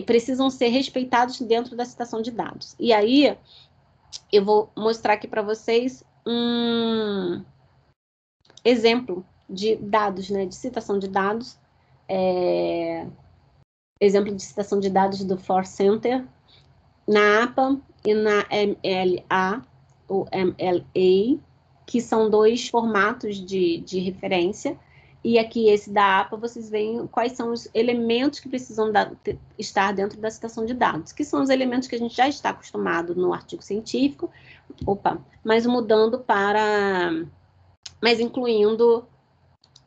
precisam ser respeitados dentro da citação de dados. E aí, eu vou mostrar aqui para vocês um exemplo de dados, né, de citação de dados, é, exemplo de citação de dados do For Center, na APA e na MLA, ou MLA, que são dois formatos de, de referência, e aqui esse da APA, vocês veem quais são os elementos que precisam da, estar dentro da citação de dados, que são os elementos que a gente já está acostumado no artigo científico, opa, mas mudando para, mas incluindo,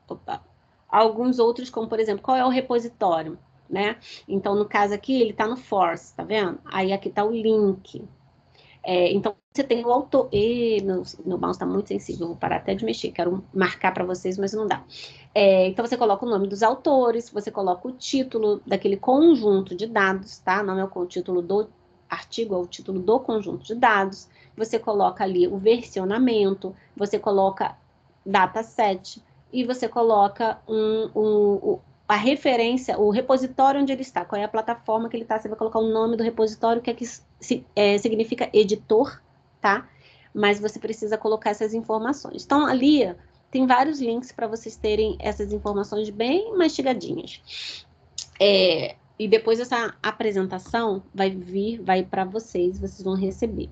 opa, alguns outros, como por exemplo, qual é o repositório, né? Então, no caso aqui, ele está no force, tá vendo? Aí aqui está o link. É, então, você tem o autor. E meu, meu mouse está muito sensível, vou parar até de mexer, quero marcar para vocês, mas não dá. É, então, você coloca o nome dos autores, você coloca o título daquele conjunto de dados, tá? Não é o título do artigo, é o título do conjunto de dados. Você coloca ali o versionamento, você coloca dataset e você coloca um, um, a referência, o repositório onde ele está, qual é a plataforma que ele está, você vai colocar o nome do repositório, que é que é, significa editor, tá? Mas você precisa colocar essas informações. Então, ali tem vários links para vocês terem essas informações bem mastigadinhas. É, e depois essa apresentação vai vir, vai para vocês, vocês vão receber.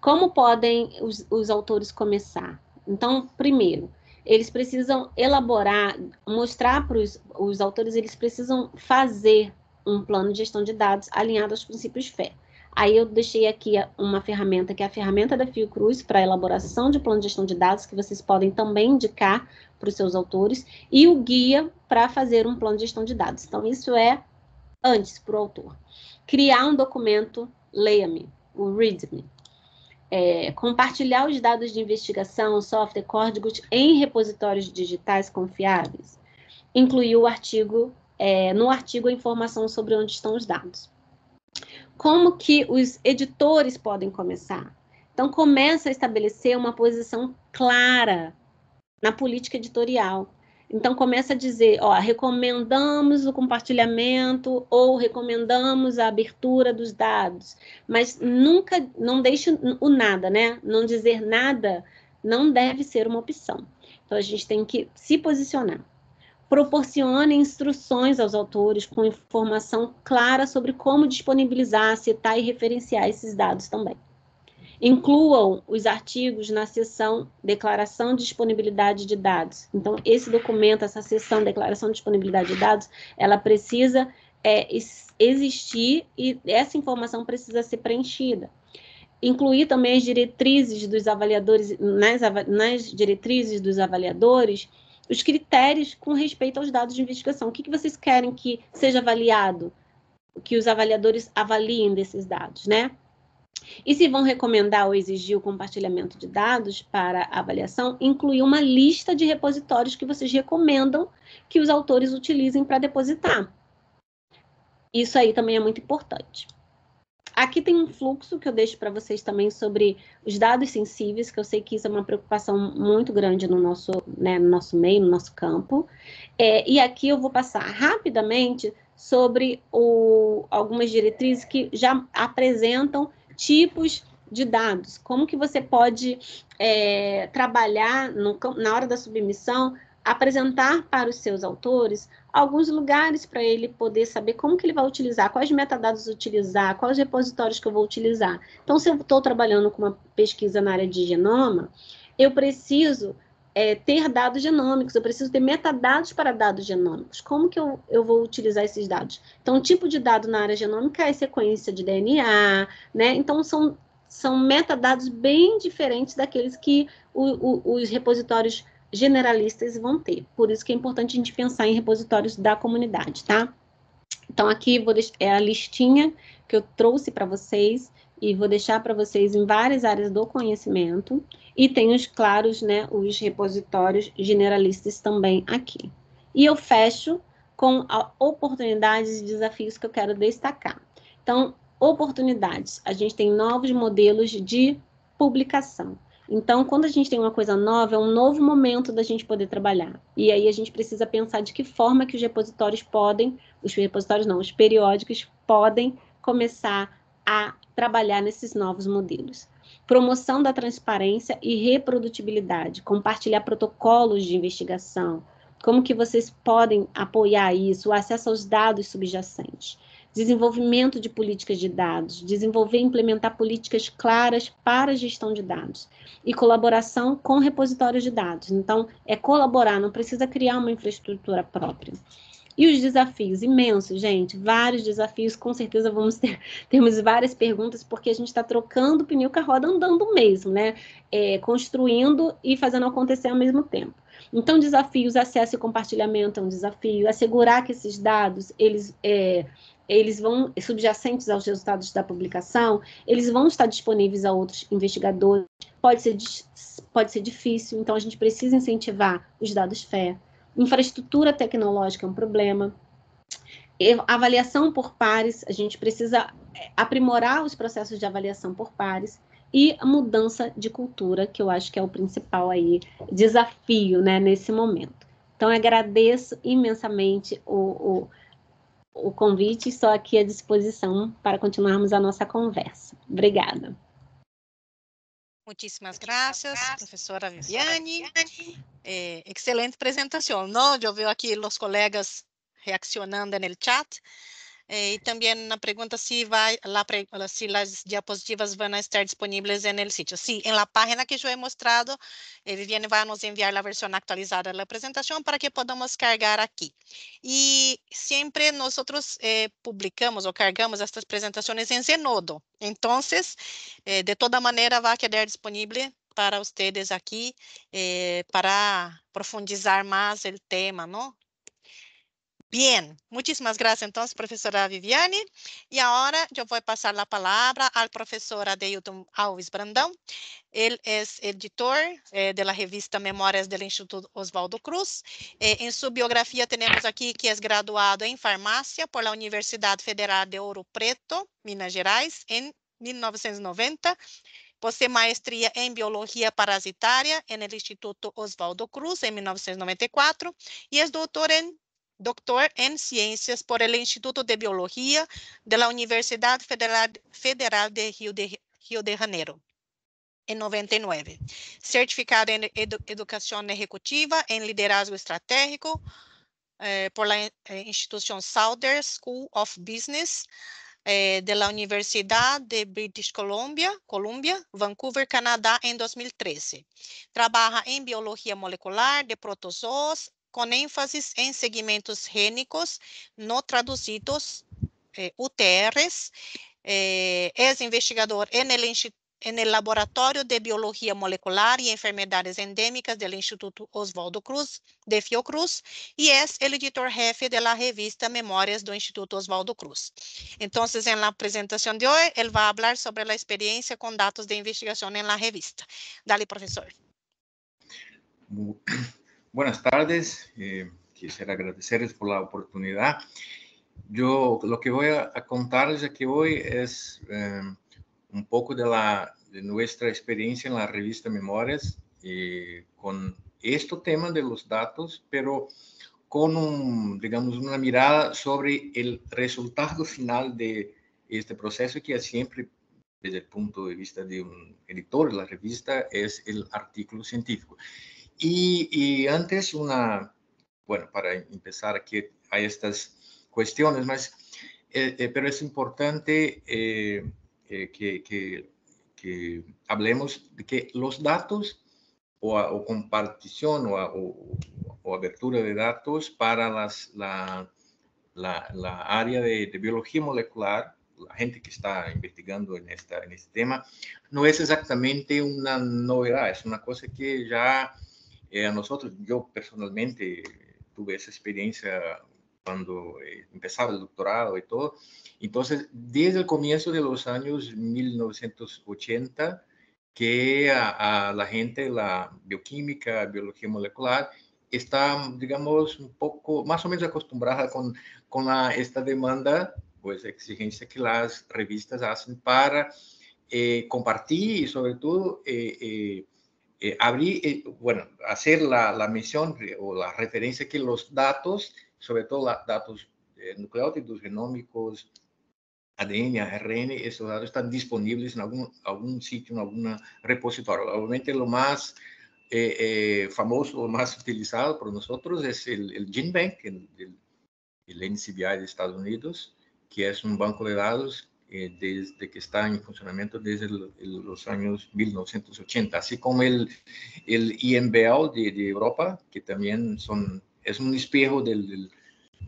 Como podem os, os autores começar? Então, primeiro, eles precisam elaborar, mostrar para os autores, eles precisam fazer um plano de gestão de dados alinhado aos princípios FE. Aí eu deixei aqui uma ferramenta, que é a ferramenta da Fiocruz, para elaboração de plano de gestão de dados, que vocês podem também indicar para os seus autores, e o guia para fazer um plano de gestão de dados. Então, isso é antes para o autor. Criar um documento, leia-me, o README é, compartilhar os dados de investigação, software, códigos em repositórios digitais confiáveis. Incluir o artigo, é, no artigo a informação sobre onde estão os dados. Como que os editores podem começar? Então, começa a estabelecer uma posição clara na política editorial. Então começa a dizer, ó, recomendamos o compartilhamento ou recomendamos a abertura dos dados, mas nunca, não deixe o nada, né? Não dizer nada não deve ser uma opção. Então a gente tem que se posicionar. Proporcione instruções aos autores com informação clara sobre como disponibilizar, citar e referenciar esses dados também. Incluam os artigos na seção Declaração de Disponibilidade de Dados. Então, esse documento, essa seção Declaração de Disponibilidade de Dados, ela precisa é, existir e essa informação precisa ser preenchida. Incluir também as diretrizes dos avaliadores, nas, nas diretrizes dos avaliadores, os critérios com respeito aos dados de investigação. O que, que vocês querem que seja avaliado? Que os avaliadores avaliem desses dados, né? E se vão recomendar ou exigir o compartilhamento de dados para avaliação, incluir uma lista de repositórios que vocês recomendam que os autores utilizem para depositar. Isso aí também é muito importante. Aqui tem um fluxo que eu deixo para vocês também sobre os dados sensíveis, que eu sei que isso é uma preocupação muito grande no nosso, né, no nosso meio, no nosso campo. É, e aqui eu vou passar rapidamente sobre o, algumas diretrizes que já apresentam tipos de dados, como que você pode é, trabalhar no, na hora da submissão, apresentar para os seus autores alguns lugares para ele poder saber como que ele vai utilizar, quais metadados utilizar, quais repositórios que eu vou utilizar. Então, se eu estou trabalhando com uma pesquisa na área de genoma, eu preciso é, ter dados genômicos, eu preciso ter metadados para dados genômicos. Como que eu, eu vou utilizar esses dados? Então, o tipo de dado na área genômica é sequência de DNA, né? Então, são, são metadados bem diferentes daqueles que o, o, os repositórios generalistas vão ter. Por isso que é importante a gente pensar em repositórios da comunidade, tá? Então, aqui vou é a listinha que eu trouxe para vocês e vou deixar para vocês em várias áreas do conhecimento. E tem os claros, né, os repositórios generalistas também aqui. E eu fecho com oportunidades e desafios que eu quero destacar. Então, oportunidades. A gente tem novos modelos de publicação. Então, quando a gente tem uma coisa nova, é um novo momento da gente poder trabalhar. E aí a gente precisa pensar de que forma que os repositórios podem, os repositórios não, os periódicos podem começar a trabalhar nesses novos modelos. Promoção da transparência e reprodutibilidade, compartilhar protocolos de investigação, como que vocês podem apoiar isso, o acesso aos dados subjacentes, desenvolvimento de políticas de dados, desenvolver e implementar políticas claras para a gestão de dados e colaboração com repositórios de dados. Então, é colaborar, não precisa criar uma infraestrutura própria. E os desafios? Imensos, gente, vários desafios, com certeza vamos ter temos várias perguntas, porque a gente está trocando pneu com a roda andando mesmo, né? É, construindo e fazendo acontecer ao mesmo tempo. Então, desafios, acesso e compartilhamento é um desafio, assegurar que esses dados, eles, é, eles vão, subjacentes aos resultados da publicação, eles vão estar disponíveis a outros investigadores, pode ser, pode ser difícil, então a gente precisa incentivar os dados FE, Infraestrutura tecnológica é um problema. Avaliação por pares, a gente precisa é, aprimorar os processos de avaliação por pares e a mudança de cultura, que eu acho que é o principal aí desafio, né, nesse momento. Então, agradeço imensamente o, o, o convite, estou aqui à disposição para continuarmos a nossa conversa. Obrigada. Muitíssimas graças, professora Viviane. Eh, excelente presentação, não? Eu vi aqui os colegas reaccionando no chat. Eh, y también una pregunta si, va, la, si las diapositivas van a estar disponibles en el sitio. Sí, en la página que yo he mostrado, eh, Viviane va a nos enviar la versión actualizada de la presentación para que podamos cargar aquí. Y siempre nosotros eh, publicamos o cargamos estas presentaciones en Zenodo. Entonces, eh, de toda manera va a quedar disponible para ustedes aquí eh, para profundizar más el tema, ¿no? Bien, muchísimas gracias entonces, profesora Viviane. Y ahora yo voy a pasar la palabra al profesor Adeilton Alves Brandão. Él es editor eh, de la revista Memórias del Instituto Oswaldo Cruz. Eh, en su biografía tenemos aquí que es graduado en farmacia por la Universidad Federal de Ouro Preto, Minas Gerais, en 1990. Posee maestría en biología parasitaria en el Instituto Oswaldo Cruz en 1994 y es doctor en doctor en Ciencias por el Instituto de Biología de la Federal, Federal de, Rio de Rio de Janeiro, en 99. Certificado en edu Educación Ejecutiva en Liderazgo Estratégico eh, por la eh, institución Southern School of Business eh, de la Universidad de British Columbia, Columbia, Vancouver, Canadá, en 2013. Trabaja en biología molecular de protozoos com ênfase em segmentos rênicos no traduzidos eh, UTRs. Eh, é investigador en el, el Laboratório de Biologia Molecular e Enfermedades Endêmicas do Instituto Oswaldo Cruz, de Fiocruz, e é o editor-jefe da revista Memórias do Instituto Oswaldo Cruz. Então, na apresentação de hoje, ele vai falar sobre a experiência com dados de investigação na revista. Dale, professor. Buenas tardes, eh, quisiera agradecerles por la oportunidad. Yo lo que voy a, contarles aquí hoy es eh, un poco de, la, de nuestra experiencia en la revista Memorias eh, con este tema de los datos, pero con un, digamos, una mirada sobre el resultado final de este proceso que siempre desde el punto de vista de un editor de la revista es el artículo científico. Y, antes una, bueno, para empezar aquí a estas cuestiones, más, eh, eh, pero es importante eh, que, que, que, hablemos de que los datos o, o compartición o, o, abertura de datos para las, la, la, la área de, de, biología molecular, la gente que está investigando en, esta, en este tema, no es exactamente una novedad, es una cosa que ya eh, a nosotros, yo personalmente tuve esa experiencia cuando eh, empezaba el doctorado y todo. Entonces, desde el comienzo de los años 1980, que a, la gente, la bioquímica, biología molecular, está, digamos, un poco, más o menos acostumbrada con, con la, esta demanda, pues exigencia que las revistas hacen para eh, compartir y sobre todo eh, eh, abrir, eh, bueno, hacer la, la, mención o la referencia que los datos, sobre todo los datos eh, nucleótidos genómicos, ADN, ARN, estos datos están disponibles en algún, algún sitio, en algún repositorio. Obviamente lo más eh, eh, famoso, o más utilizado por nosotros es el, el GenBank, el, el, el, NCBI de Estados Unidos, que es un banco de datos eh, desde que está en funcionamiento desde los años 1980, así como el, el INBL de, de Europa, que también son, es un espejo del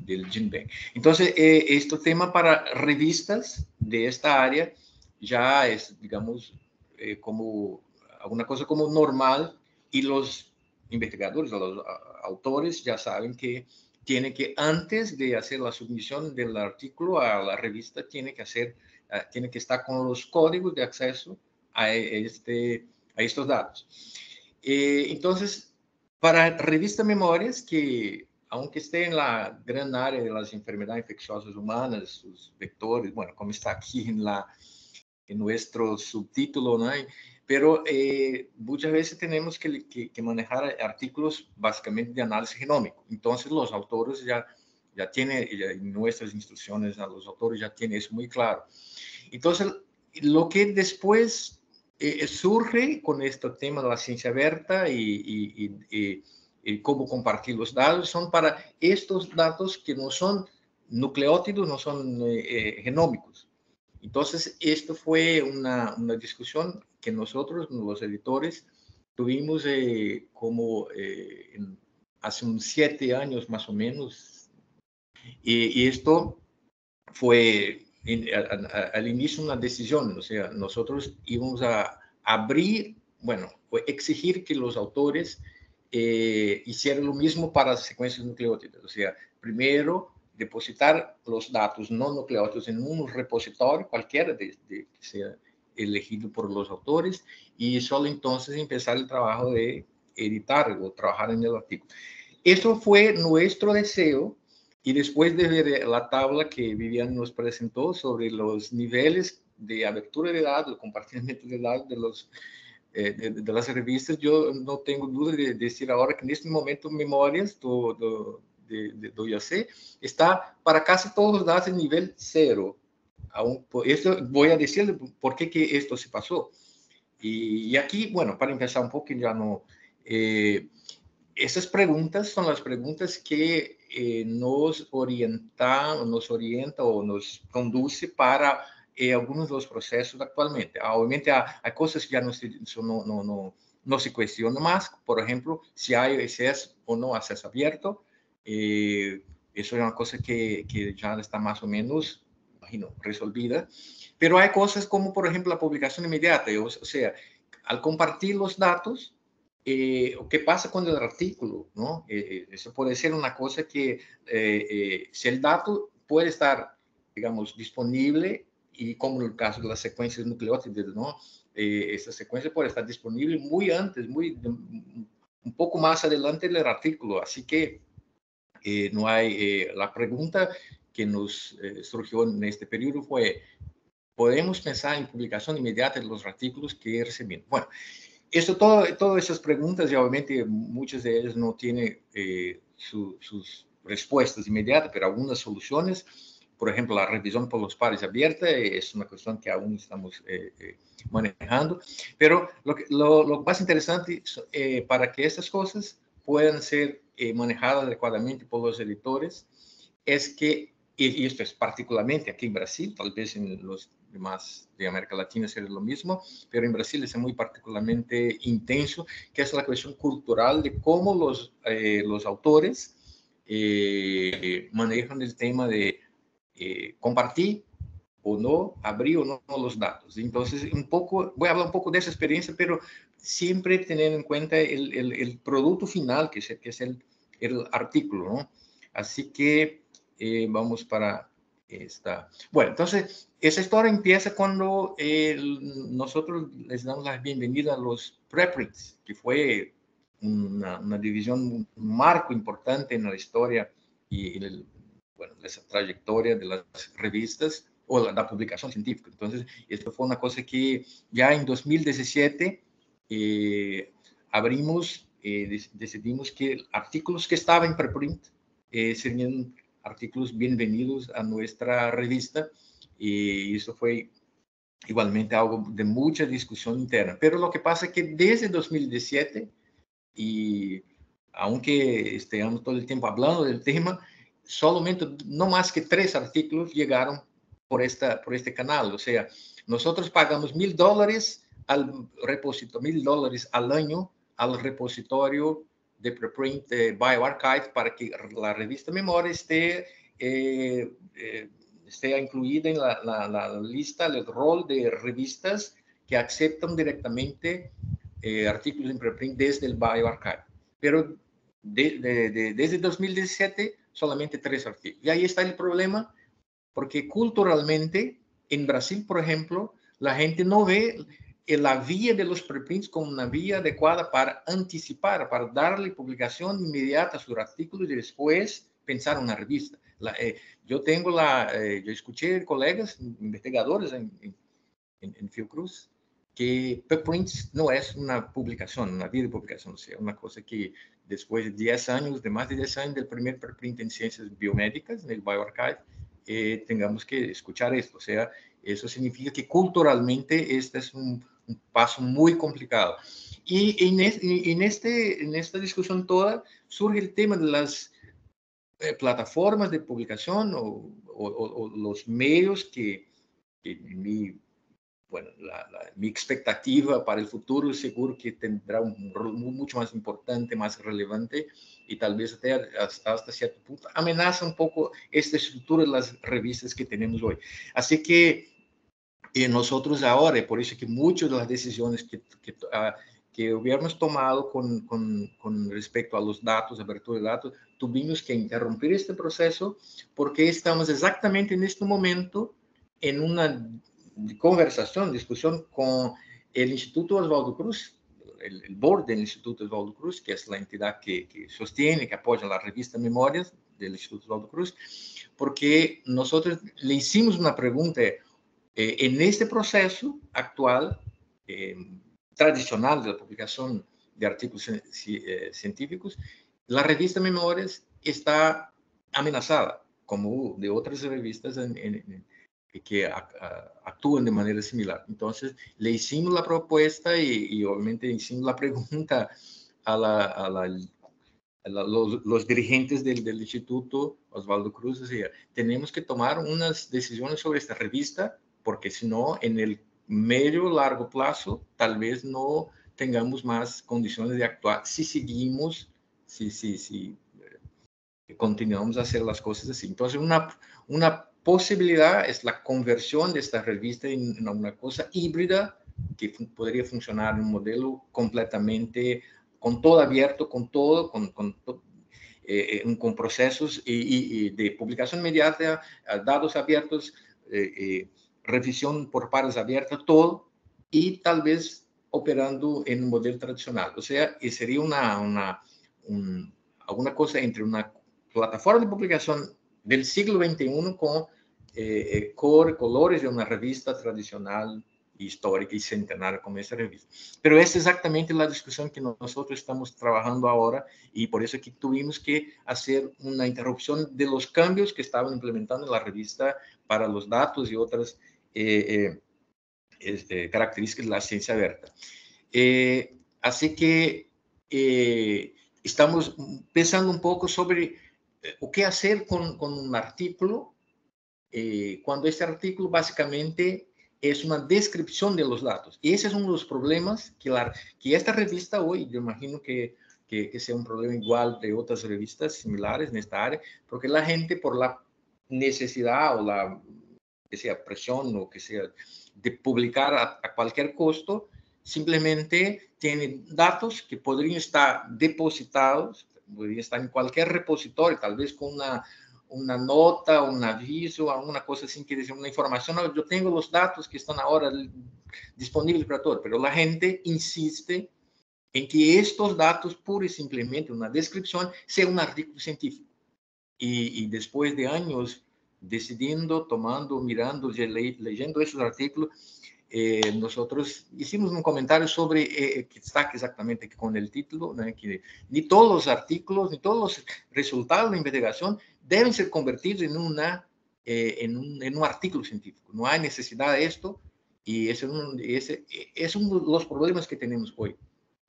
del GenBank. Entonces, eh, este tema para revistas de esta área ya es, digamos, eh, como alguna cosa como normal y los investigadores, los autores ya saben que tiene que, antes de hacer la submisión del artículo a la revista, tiene que hacer, tiene que estar con los códigos de acceso a, este, a estos datos. Eh, entonces, para revista Memorias, que aunque esté en la gran área de las enfermedades infecciosas humanas, sus vectores, bueno, como está aquí en, la, en nuestro subtítulo, ¿no? pero eh, muchas veces tenemos que, que, que, manejar artículos básicamente de análisis genómico. Entonces los autores ya, ya tienen, en nuestras instrucciones a los autores ya tienen eso muy claro. Entonces, lo que después eh, surge con este tema de la ciencia abierta y, y, y y cómo compartir los datos, son para estos datos que no son nucleótidos, no son eh, eh, genómicos. Entonces, esto fue una, una, discusión que nosotros, los editores, tuvimos eh, como en, hace unos siete años más o menos. Y, y esto fue en, a, a, al inicio una decisión, o sea, nosotros íbamos a abrir, bueno, exigir que los autores eh, hicieron lo mismo para las secuencias nucleótidas. O sea, primero depositar los datos no nucleótidos en un repositorio cualquiera de, de, que sea elegido por los autores y solo entonces empezar el trabajo de editar o trabajar en el artículo. Eso fue nuestro deseo y después de ver la tabla que Vivian nos presentó sobre los niveles de abertura de datos, compartimiento de datos de los eh, de, de, las revistas, yo no tengo duda de, decir ahora que en este momento Memorias do, do, de, de, do está para casi todos los datos en nivel cero. Aún, esto voy a decirle por qué que esto se pasó. Y, y aquí, bueno, para empezar un poco, ya no... Eh, esas preguntas son las preguntas que eh, nos orienta, nos orienta o nos conduce para e alguns dos processos atualmente. Obviamente, há, há coisas que já não se, não, não, não, não se questionam mais, por exemplo, se há acesso ou não acesso aberto, eh, isso é uma coisa que, que já está mais ou menos, imagino, resolvida. Pero há coisas como, por exemplo, a publicação imediata, ou, ou seja, ao compartilhar os datos, eh, o que pasa con el artículo, ¿no? Eh, eso puede ser una cosa que eh, eh si el dato puede estar, digamos, disponible y como en el caso de las secuencias nucleótidas, ¿no? Eh, esta secuencia puede estar disponible muy antes, muy, un poco más adelante del artículo, así que eh, no hay, eh, la pregunta que nos eh, surgió en este periodo fue, ¿podemos pensar en publicación inmediata de los artículos que recibimos? Bueno, esto, todo, todas esas preguntas, y obviamente muchas de ellas no tienen eh, su, sus respuestas inmediatas, pero algunas soluciones. Por ejemplo, la revisión por los pares abierta es una cuestión que aún estamos eh, eh, manejando, pero lo, lo, lo, más interesante eh, para que estas cosas puedan ser eh, manejadas adecuadamente por los editores es que, y, esto es particularmente aquí en Brasil, tal vez en los demás de América Latina sería lo mismo, pero en Brasil es muy particularmente intenso, que es la cuestión cultural de cómo los, eh, los autores manejan el tema de eh, compartir ou não, abrir ou não os dados. Então, um pouco, vou falar um pouco dessa experiência, pero sempre tendo em conta o produto final, que é, que é o artículo, não? Assim que eh, vamos para esta. Bueno, entonces, esa historia empieza cuando eh, nosotros les damos la bienvenida a los preprints, que fue una, una división, un marco importante en la historia y el bueno, esa trayectoria de las revistas o la, la, publicación científica. Entonces, esto fue una cosa que ya en 2017 eh, abrimos, eh, decidimos que artículos que estaban en preprint eh, serían artículos bienvenidos a nuestra revista y eso fue igualmente algo de mucha discusión interna. Pero lo que pasa es que desde 2017, y aunque estemos todo el tiempo hablando del tema, solamente no más que tres artículos llegaron por, esta, por este canal. O sea, nosotros pagamos mil dólares al repositorio, mil dólares al año al repositorio de preprint de BioArchive para que la revista Memoria esté, eh, eh, esté incluida en la, la, la, lista, el rol de revistas que aceptan directamente eh, artículos en preprint desde el BioArchive. Pero de, de, de, desde 2017, solamente tres artículos. Y ahí está el problema, porque culturalmente, en Brasil, por ejemplo, la gente no ve la vía de los preprints como una vía adecuada para anticipar, para darle publicación inmediata a sus artículos y después pensar una revista. La, eh, yo tengo la, eh, yo escuché colegas investigadores en, en, en Fiocruz que preprints no es una publicación, una vía de publicación, o sea, una cosa que después de 10 años, de más de 10 años del primer preprint en ciencias biomédicas, en el BioArchive, eh, tengamos que escuchar esto. O sea, eso significa que culturalmente este es un, un paso muy complicado. Y en, en, este, en esta discusión toda surge el tema de las eh, plataformas de publicación o, o, o, los medios que, que mi, bueno, la, la, mi expectativa para el futuro seguro que tendrá un rol mucho más importante, más relevante y tal vez hasta, hasta cierto punto amenaza un poco esta estructura de las revistas que tenemos hoy. Así que y nosotros ahora, por eso que muchas de las decisiones que, que, uh, que hubiéramos tomado con, con, con, respecto a los datos, abertura de datos, tuvimos que interrumpir este proceso porque estamos exactamente en este momento en una conversación, discusión con el Instituto Osvaldo Cruz, el, el board del Instituto Osvaldo Cruz, que es la entidad que, que sostiene, que apoya la revista Memorias del Instituto Osvaldo Cruz, porque nosotros le hicimos una pregunta eh, en este proceso actual, eh, tradicional de la publicación de artículos eh, científicos, la revista Memorias está amenazada, como de otras revistas en, en, en, que a, a, actúan de manera similar. Entonces, le hicimos la propuesta y, y obviamente hicimos la pregunta a, la, a, la, a los, los, dirigentes del, del, Instituto Osvaldo Cruz, decía, tenemos que tomar unas decisiones sobre esta revista porque si no, en el medio largo plazo, tal vez no tengamos más condiciones de actuar si seguimos, si, si, si eh, continuamos a hacer las cosas así. Entonces, una, una posibilidad es la conversión de esta revista en una cosa híbrida que podría funcionar en un modelo completamente, con todo abierto, con todo, con, con, eh, eh con procesos y, y, y, de publicación inmediata, datos abiertos, eh, eh revisión por pares abierta, todo, y tal vez operando en un modelo tradicional. O sea, sería una, una un, alguna cosa entre una plataforma de publicación del siglo XXI con eh, eh core, colores de una revista tradicional histórica y centenaria como esta revista. Pero es exactamente la discusión que nosotros estamos trabajando ahora y por eso que tuvimos que hacer una interrupción de los cambios que estaban implementando en la revista para los datos y otras eh, eh, este, características de la ciencia abierta. Eh, así que estamos pensando un poco sobre o qué hacer con, con un artículo cuando este artículo básicamente es una descripción de los datos. Y ese es uno de los problemas que, la, que esta revista hoy, yo imagino que, que, que, sea un problema igual de otras revistas similares en esta área, porque la gente por la necesidad o la que sea presión o que sea de publicar a, a cualquier costo, simplemente tiene datos que podrían estar depositados, podrían estar en cualquier repositorio, tal vez con una, una nota, un aviso, alguna cosa así que dice una información. Yo tengo los datos que están ahora disponibles para todos, pero la gente insiste en que estos datos, pura y simplemente una descripción, sea un artículo científico. Y, y después de años decidiendo, tomando, mirando, leyendo esos artículos, eh, nosotros hicimos un comentario sobre, eh, que está exactamente con el título, ¿no? que ni todos los artículos, ni todos los resultados de investigación deben ser convertidos eh, en, un, artículo científico. No hay necesidad de esto y es, un, ese es uno de los problemas que tenemos hoy.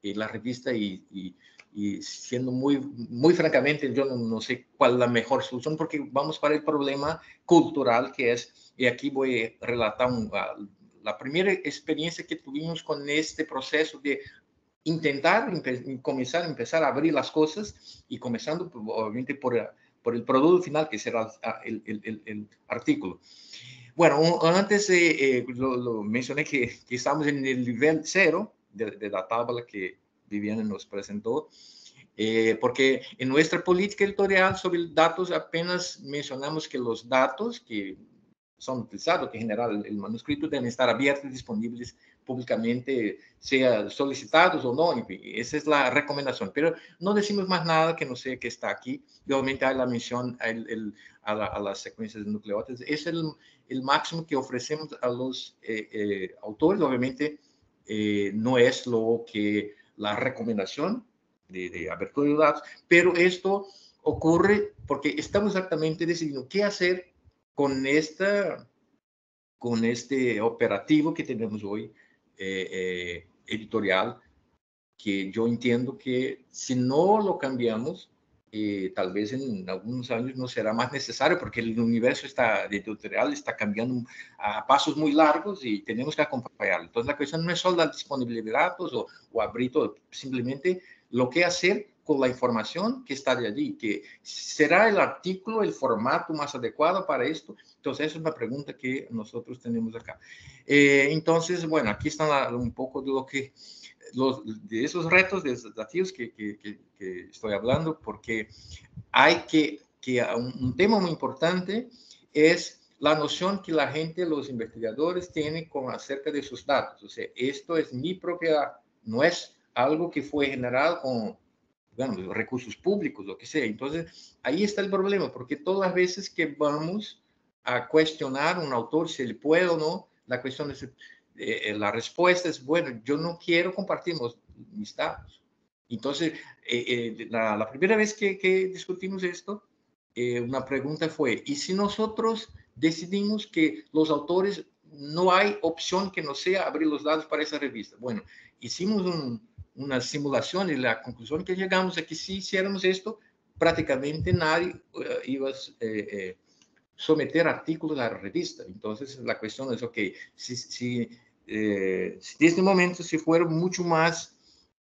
en la revista y, y, siendo muy, muy francamente, yo no, no, sé cuál es la mejor solución porque vamos para el problema cultural que es, y aquí voy a relatar un, la primera experiencia que tuvimos con este proceso de intentar comenzar empezar a abrir las cosas y comenzando obviamente por, por el producto final que será el, el, el artículo. Bueno, antes eh, lo, lo, mencioné que, que, estamos en el nivel cero de, de la tabla que Viviana nos presentó, eh, porque en nuestra política editorial sobre datos apenas mencionamos que los datos que son utilizados, que en general el manuscrito deben estar abiertos disponibles públicamente, sea solicitados o no, esa es la recomendación. Pero no decimos más nada que no sea que está aquí. Obviamente hay la mención el, el, a, la, a, las secuencias de nucleótidos. Es el, el máximo que ofrecemos a los eh, eh, autores. Obviamente eh, no es lo que la recomendación de, de de datos, pero esto ocurre porque estamos exactamente decidiendo qué hacer con esta con este operativo que tenemos hoy eh, eh, editorial, que yo entiendo que si no lo cambiamos, eh, tal vez en algunos años no será más necesario porque el universo está, editorial está cambiando a pasos muy largos y tenemos que acompañarlo. Entonces la cuestión no es solo la disponibilidad de datos o, o abrir todo, simplemente lo que hacer con la información que está de allí, que será el artículo, el formato más adecuado para esto. Entonces, esa es una pregunta que nosotros tenemos acá. Eh, entonces, bueno, aquí están un poco de lo que, los, de esos retos, de esos desafíos que, que, que, estoy hablando, porque hay que, que un, un tema muy importante es la noción que la gente, los investigadores tienen con acerca de sus datos. O sea, esto es mi propiedad, no es algo que fue generado con bueno, recursos públicos, lo que sea. Entonces, ahí está el problema, porque todas las veces que vamos a cuestionar a un autor si le puede o no, la cuestión es, eh, la respuesta es, bueno, yo no quiero compartir mis datos. Entonces, eh, eh, la, la, primera vez que, que discutimos esto, eh, una pregunta fue, ¿y si nosotros decidimos que los autores no hay opción que no sea abrir los datos para esa revista? Bueno, hicimos un, una simulación y la conclusión que llegamos es que si hiciéramos esto, prácticamente nadie uh, iba a eh, someter artículos a la revista. Entonces, la cuestión es, ok, si, si, eh, si este momento si fueran mucho más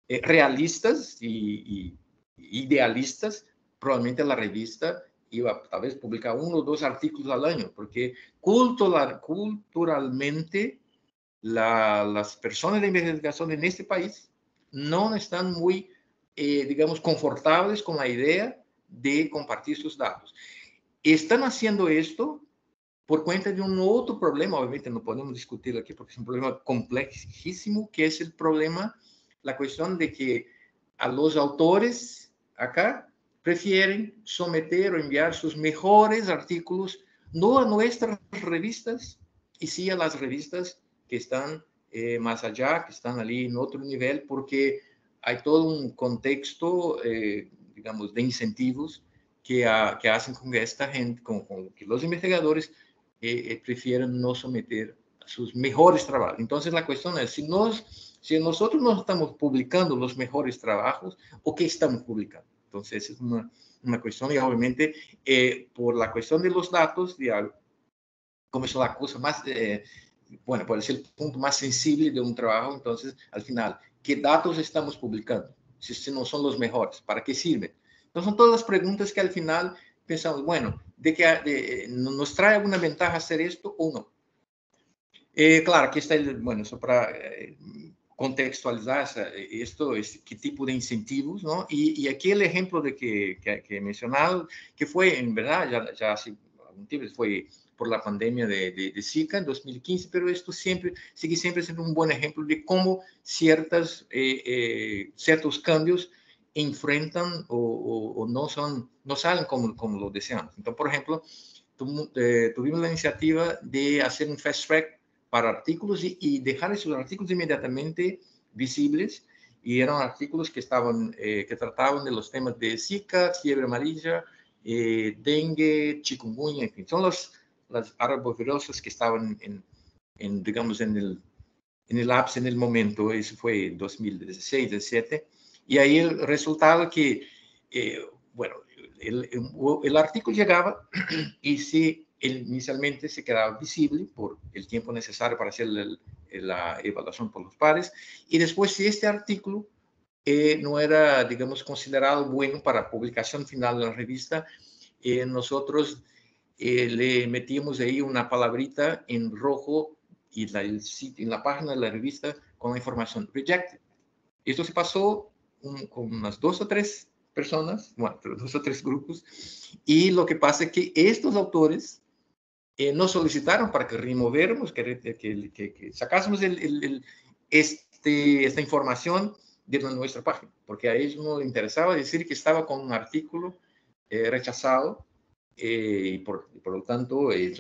eh, realistas y, y, idealistas, probablemente la revista iba tal vez publicar uno o dos artículos al año, porque cultural, culturalmente la, las personas de investigación en este país no están muy, eh, digamos, confortables con la idea de compartir sus datos. Están haciendo esto por cuenta de un otro problema, obviamente no podemos discutir aquí porque es un problema complejísimo, que es el problema, la cuestión de que a los autores acá prefieren someter o enviar sus mejores artículos no a nuestras revistas, y sí a las revistas que están eh, más allá, que están allí en otro nivel, porque hay todo un contexto, eh, digamos, de incentivos que, a, que, hacen con que esta gente, con, con que los investigadores eh, eh prefieren no someter sus mejores trabajos. Entonces la cuestión es, si, nos, si nosotros no estamos publicando los mejores trabajos, ¿o qué estamos publicando? Entonces es una, una cuestión y obviamente eh, por la cuestión de los datos, como es la cosa más eh, bueno, puede ser el punto más sensible de un trabajo, entonces, al final, ¿qué datos estamos publicando? Si, si no son los mejores, ¿para qué sirven? Entonces, son todas las preguntas que al final pensamos, bueno, ¿de que de, nos trae alguna ventaja hacer esto o no? Eh, claro, aquí está el, bueno, eso para eh, contextualizar esto, es, qué tipo de incentivos, ¿no? Y, y aquí el ejemplo de que, que, que, he mencionado, que fue, en verdad, ya, ya hace algún tiempo, fue por la pandemia de, de, de, Zika en 2015, pero esto siempre sigue siempre siendo un buen ejemplo de cómo ciertas, eh, eh, ciertos cambios enfrentan o, o, o, no, son, no salen como, como lo deseamos. Entonces, por ejemplo, tu, eh, tuvimos la iniciativa de hacer un fast track para artículos y, y dejar esos artículos inmediatamente visibles. Y eran artículos que estaban eh, que trataban de los temas de Zika, fiebre amarilla, eh, dengue, chikungunya, en fin, son los las arbovirosas que estaban en, en, digamos, en el, en el ápice en el momento, eso fue 2016, 2017, y ahí el resultado que, eh, bueno, el, el, artículo llegaba y si inicialmente se quedaba visible por el tiempo necesario para hacer la evaluación por los pares, y después si este artículo eh, no era, digamos, considerado bueno para publicación final de la revista, eh, nosotros eh, le metimos ahí una palabrita en rojo y la, el en la página de la revista con la información rejected. Esto se pasó con unas dos o tres personas, bueno, dos o tres grupos, y lo que pasa es que estos autores eh, nos solicitaron para que removéramos, que, que, que, sacásemos el, el, este, esta información de nuestra página, porque a ellos no les interesaba decir que estaba con un artículo eh, rechazado eh, y, por, por, lo tanto, y,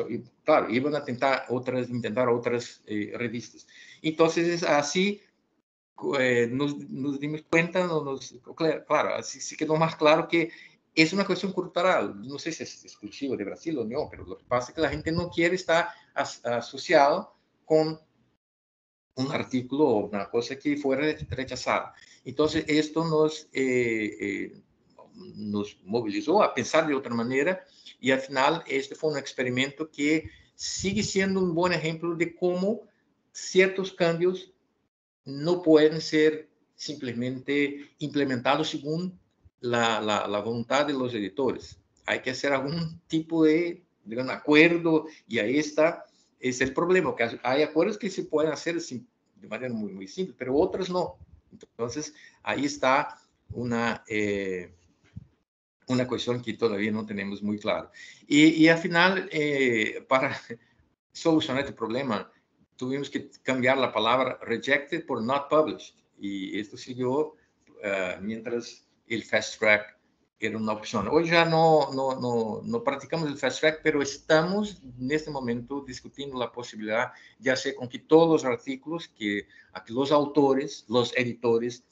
claro, iban a intentar otras, intentar otras eh, revistas. Entonces, así eh, nos, nos, dimos cuenta, nos, claro, así sí quedó más claro que es una cuestión cultural. No sé si es exclusivo de Brasil o no, pero lo que pasa es que la gente no quiere estar as, asociado con un artículo o una cosa que fuera rechazada. Entonces, esto nos, eh, eh, nos movilizó a pensar de otra manera y al final este fue un experimento que sigue siendo un buen ejemplo de cómo ciertos cambios no pueden ser simplemente implementados según la, voluntad de los editores. Hay que hacer algún tipo de, de acuerdo y ahí está es el problema, que hay acuerdos que se pueden hacer de manera muy, muy simple, pero otros no. Entonces, ahí está una, eh, una cuestión que todavía no tenemos muy claro. Y, y al final, eh, para solucionar este problema, tuvimos que cambiar la palabra rejected por not published. Y esto siguió uh, mientras el fast track era una opción. Hoy ya no, no, no, no, practicamos el fast track, pero estamos en este momento discutiendo la posibilidad de hacer con que todos los artículos que, los autores, los editores,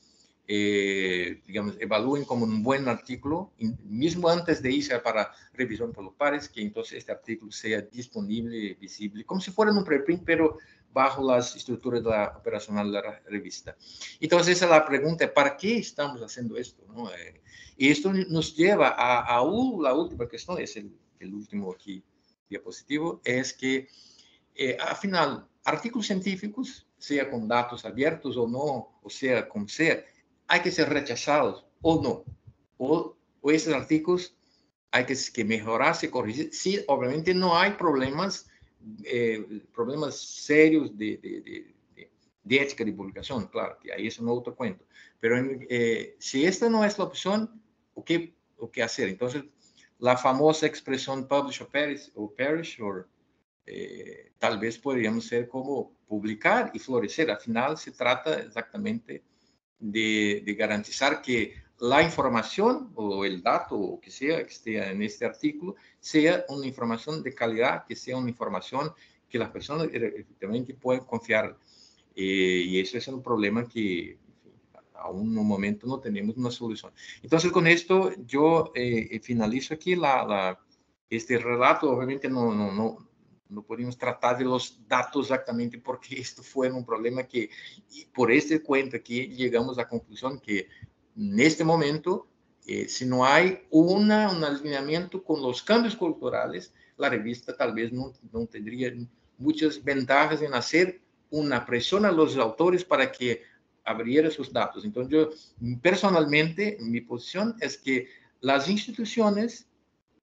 eh, digamos, evalúen como un buen artículo, mismo antes de irse para revisión por los pares, que entonces este artículo sea disponible, visible, como si fuera un preprint, pero bajo las estructuras de la operacional de la revista. Entonces, esa es la pregunta, ¿para qué estamos haciendo esto? ¿no? Eh, y esto nos lleva a, a la última cuestión, es el, el, último aquí diapositivo, es que eh, al final, artículos científicos, sea con datos abiertos o no, o sea como sea, hay que ser rechazados o no. O, o esos artículos hay que, que mejorarse, corregir. Sí, obviamente no hay problemas, eh, problemas serios de, de, de, de, ética de publicación, claro, que ahí es un otro cuento. Pero eh, si esta no es la opción, ¿o qué, ¿o qué hacer? Entonces, la famosa expresión publish or perish, o perish or, eh, tal vez podríamos ser como publicar y florecer. Al final se trata exactamente de, garantizar que la información o el dato o que sea que esté en este artículo sea una información de calidad, que sea una información que las personas efectivamente puedan confiar. Eh, y eso es un problema que a un momento no tenemos una solución. Entonces, con esto yo eh, finalizo aquí la, la, este relato. Obviamente no, no, no, no podemos tratar de los datos exactamente porque esto fue un problema que, por este cuento aquí, llegamos a la conclusión que en este momento, eh, si no hay una, un alineamiento con los cambios culturales, la revista tal vez no, no tendría muchas ventajas en hacer una presión a los autores para que abriera sus datos. Entonces, yo personalmente, mi posición es que las instituciones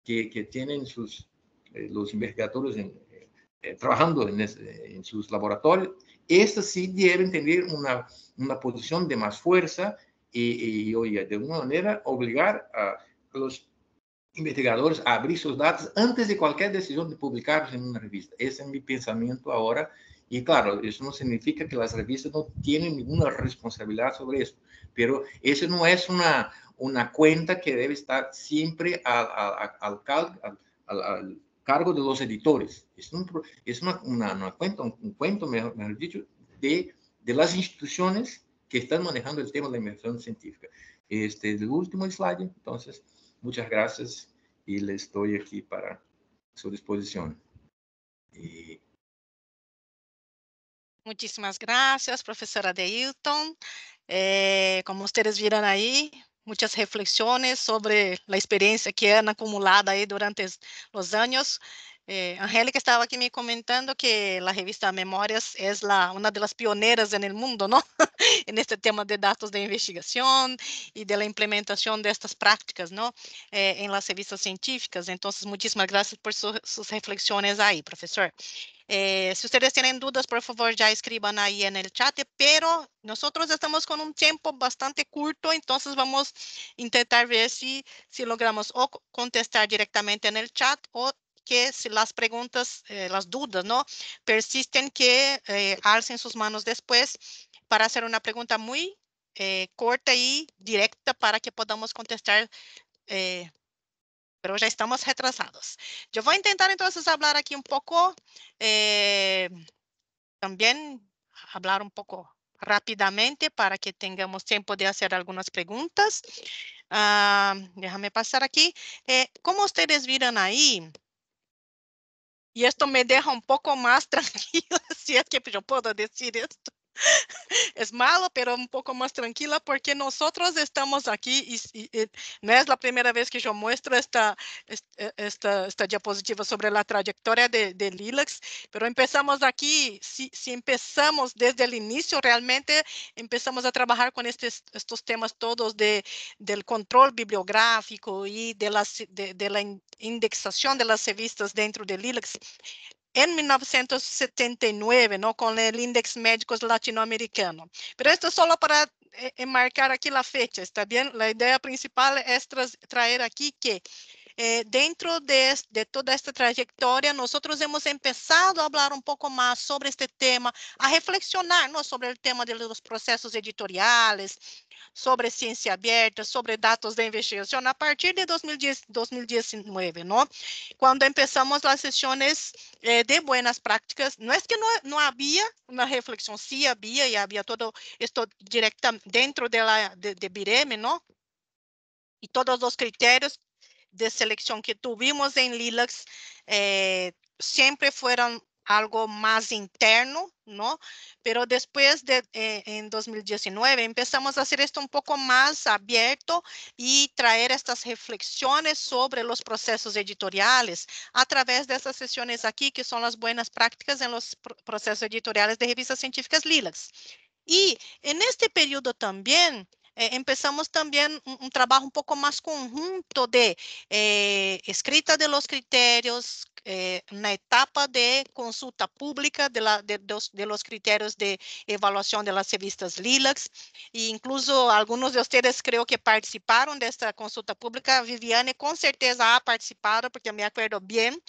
que, que tienen sus, eh, los investigadores en, eh, trabajando en, en, sus laboratorios, estas sí deben tener una, una posición de más fuerza y, y, oye, de alguna manera obligar a los investigadores a abrir sus datos antes de cualquier decisión de publicarlos en una revista. Ese es mi pensamiento ahora. Y claro, eso no significa que las revistas no tienen ninguna responsabilidad sobre esto, pero eso no es una, una cuenta que debe estar siempre al, al, al, al, al cargo de los editores. Es, un, es una, una, una cuenta, un, un, cuento, mejor, mejor dicho, de, de, las instituciones que están manejando el tema de la inversión científica. Este es el último slide, entonces, muchas gracias y le estoy aquí para su disposición. Y... Muchísimas gracias, profesora Deilton. Eh, como ustedes vieron ahí, muchas reflexiones sobre la experiencia que han acumulado ahí durante los años. Eh, Angélica estaba aquí me comentando que la revista Memorias es la, una de las pioneras en el mundo, ¿no? en este tema de datos de investigación y de la implementación de estas prácticas, ¿no? Eh, en las revistas científicas. Entonces, muchísimas gracias por su, sus reflexiones ahí, profesor. Eh, si ustedes tienen dudas, por favor, ya escriban ahí en el chat, pero nosotros estamos con un tiempo bastante corto, entonces vamos a intentar ver si, si logramos o contestar directamente en el chat o que si las preguntas, eh, las dudas, ¿no? Persisten que eh, alcen sus manos después para hacer una pregunta muy eh, corta y directa para que podamos contestar, eh, pero ya estamos retrasados. Yo voy a intentar entonces hablar aquí un poco, eh, también hablar un poco rápidamente para que tengamos tiempo de hacer algunas preguntas. Ah, déjame pasar aquí. Eh, como ustedes vieron ahí, y esto me deja un poco más tranquila, si es que yo puedo decir esto. es malo, pero un poco más tranquila porque nosotros estamos aquí y, y, no es la primera vez que yo muestro esta, e, esta, esta diapositiva sobre la trayectoria de, de Lilacs, pero empezamos aquí, si, empezamos desde el inicio, realmente empezamos a trabajar con estes, estos temas todos de, del control bibliográfico y de, las, de, de la indexación de las revistas dentro de Lilacs en 1979, ¿no? Con el Índice Médicos Latinoamericano. Pero esto es solo para eh, enmarcar aquí la fecha, ¿está bien? La idea principal es traer aquí que eh, dentro de, de, toda esta trayectoria, nosotros hemos empezado a hablar un poco más sobre este tema, a reflexionar sobre el tema de los procesos editoriales, sobre ciencia abierta, sobre datos de investigación a partir de 2010, 2019, ¿no? Cuando empezamos las sesiones eh, de buenas prácticas, no es que no, no había una reflexión, sí había y había todo esto dentro de la de, de Bireme, ¿no? Y todos los criterios de selección que tuvimos en Lilacs eh, siempre fueron algo más interno, ¿no? Pero después de, eh, en 2019, empezamos a hacer esto un poco más abierto y traer estas reflexiones sobre los procesos editoriales a través de estas sesiones aquí, que son las buenas prácticas en los procesos editoriales de revistas científicas Lilacs. Y en este periodo también, eh, empezamos también un, un, trabajo un poco más conjunto de eh, escrita de los criterios, eh, etapa de consulta pública de, la, de, dos, de, los criterios de evaluación de las revistas LILAX. E incluso algunos de ustedes creo que participaron de esta consulta pública. Viviane con certeza ha participado, porque me acuerdo bien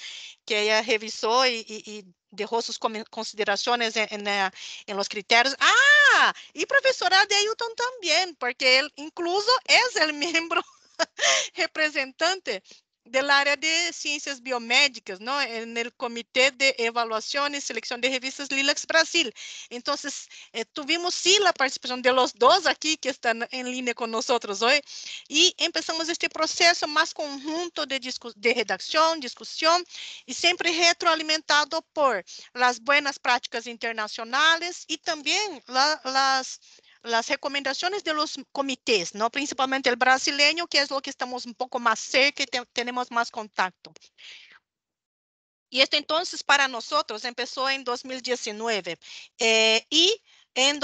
que ella revisó y, y, y dejó sus consideraciones en, en, eh, en, los criterios. Ah, y profesora de Ailton también, porque él incluso es el miembro representante del área de ciencias biomédicas, ¿no? Comité de Evaluación y Selección de Revistas Lilacs Brasil. Entonces, eh, tuvimos sí la participación de los dos aquí que están en línea con nosotros hoy y empezamos este proceso más conjunto de, de discusión y siempre retroalimentado por las buenas prácticas internacionales y también la, las recomendaciones de los comités, ¿no? Principalmente el brasileño, que es lo que estamos un poco más cerca y te tenemos más contacto. Y esto entonces para nosotros empezó en 2019 eh, y en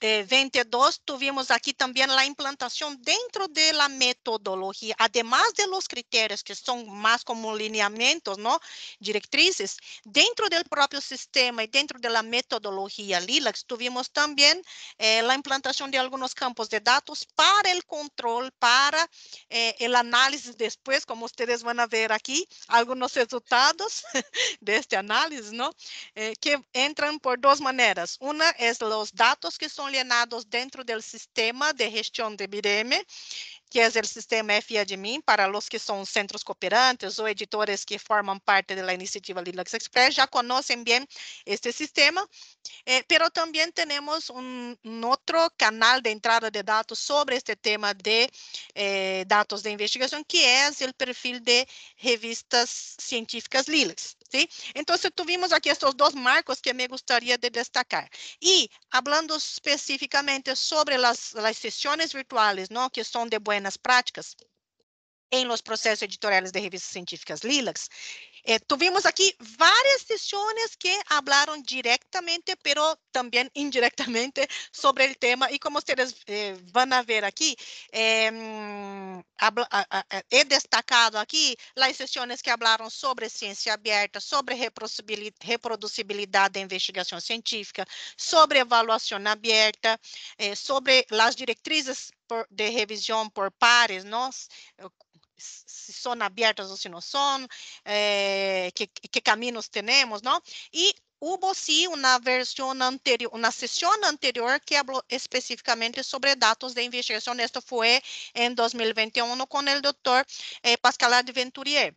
2022 tuvimos aquí también la implantación dentro de la metodología, además de los criterios que son más como lineamientos, ¿no? Directrices, dentro del propio sistema y dentro de la metodología LILAX tuvimos también eh, la implantación de algunos campos de datos para el control, para eh, el análisis después, como ustedes van a ver aquí, algunos resultados de este análisis, ¿no? Eh, que entran por dos maneras. Una es los datos que son llenados dentro del sistema de gestión de BIREME, que es el sistema FIADMIN para los que son centros cooperantes o editores que forman parte de la iniciativa Linux Express, ya conocen bien este sistema, eh, tenemos un, un, otro canal de entrada de datos sobre este tema de eh, datos de investigación, que es el perfil de revistas científicas Linux. ¿Sí? Entonces tuvimos aquí estos dos marcos que me gustaría de destacar. Y hablando específicamente sobre las, las sesiones virtuales, ¿no? Que son de buenas prácticas en los procesos editoriales de revistas científicas LILACs, eh, tuvimos aquí varias sesiones que hablaron directamente, pero también indirectamente sobre el tema. Y como ustedes eh, van a ver aquí, eh, habla, a, a, he destacado aquí las sesiones que hablaron sobre ciencia abierta, sobre reproducibilidad de investigación científica, sobre evaluación abierta, eh, sobre las directrices por, de revisión por pares, ¿no? Se son abiertas ou se não são, eh, que, que caminhos temos, não? E hubo sim uma versão anterior, uma sessão anterior que falou especificamente sobre dados de investigação. Isto foi em 2021 com o doutor eh, Pascal Adventurier.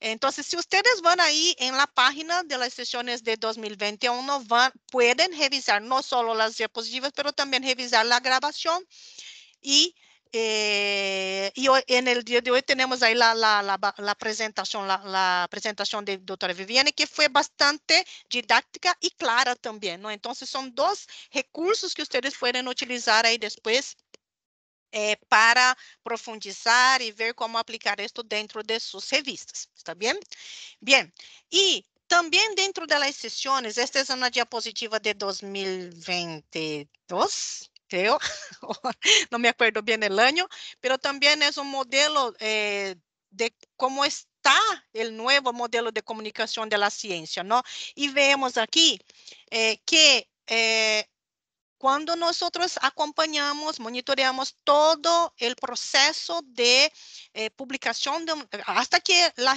Então, se vocês vão aí em la página de las sesiones de 2021, van, pueden revisar não só as diapositivas, mas também revisar a gravação e Eh, y hoy, en el día de hoy tenemos ahí la, la, la, la presentación, la, presentación de doctora Viviane, que fue bastante didáctica y clara también, ¿no? Entonces son dos recursos que ustedes pueden utilizar ahí después eh, para profundizar y ver cómo aplicar esto dentro de sus revistas, ¿está bien? Bien, y también dentro de las sesiones, esta es una diapositiva de 2022, creo, no me acuerdo bien el año, pero también es un modelo eh, de cómo está el nuevo modelo de comunicación de la ciencia, ¿no? Y vemos aquí eh, que eh, cuando nosotros acompañamos, monitoreamos todo el proceso de eh, publicación, de, hasta que la,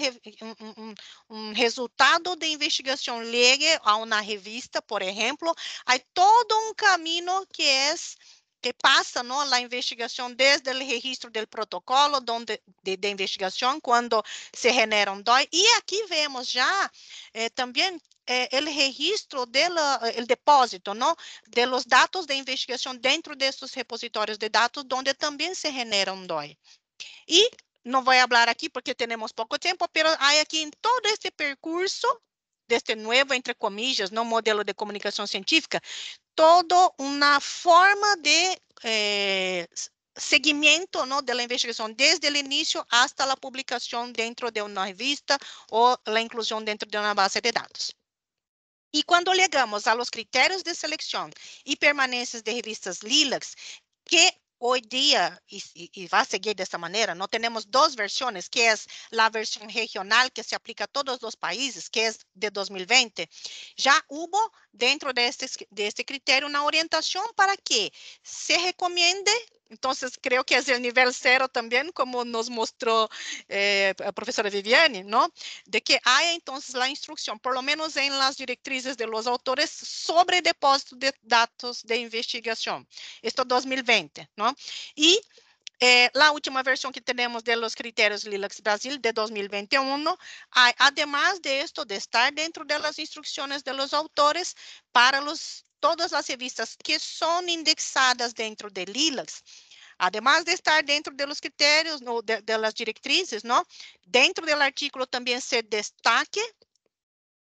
resultado de investigación llegue a una revista, por ejemplo, hay todo un camino que es que passa ¿no? a investigação desde o registro do protocolo donde, de, de, investigação, quando se genera um DOI. E aqui vemos já eh, eh, o registro, o depósito ¿no? de los dados de investigação dentro desses repositórios de dados, onde também se genera um DOI. E não vou falar aqui porque temos pouco tempo, mas há aqui em todo este percurso deste novo, entre comillas, no modelo de comunicação científica, toda uma forma de eh, seguimiento ¿no? de la investigación desde el inicio hasta la publicación dentro de una revista o la inclusión dentro de una base de datos. Y cuando llegamos a los criterios de selección y permanencias de revistas LILACs, que hoy día, y, y, va a seguir de esta no tenemos dos versiones, que es la versión regional que se aplica a todos los países, que es de 2020. Ya hubo dentro de este, de este criterio una orientación para que se recomiende Entonces, creo que es el nivel cero también, como nos mostró eh, a profesora Viviane, ¿no? De que haya entonces la instrucción, por lo menos en las directrices de los autores, sobre depósito de datos de investigación. Esto 2020, ¿no? Y eh, la última versión que tenemos de los criterios LILAX Brasil de 2021, hay, además de esto, de estar dentro de las instrucciones de los autores para los todas as revistas que são indexadas dentro de LILAX, además de estar dentro de los criterios, no, de, de las directrices, ¿no? Dentro del artículo también se destaque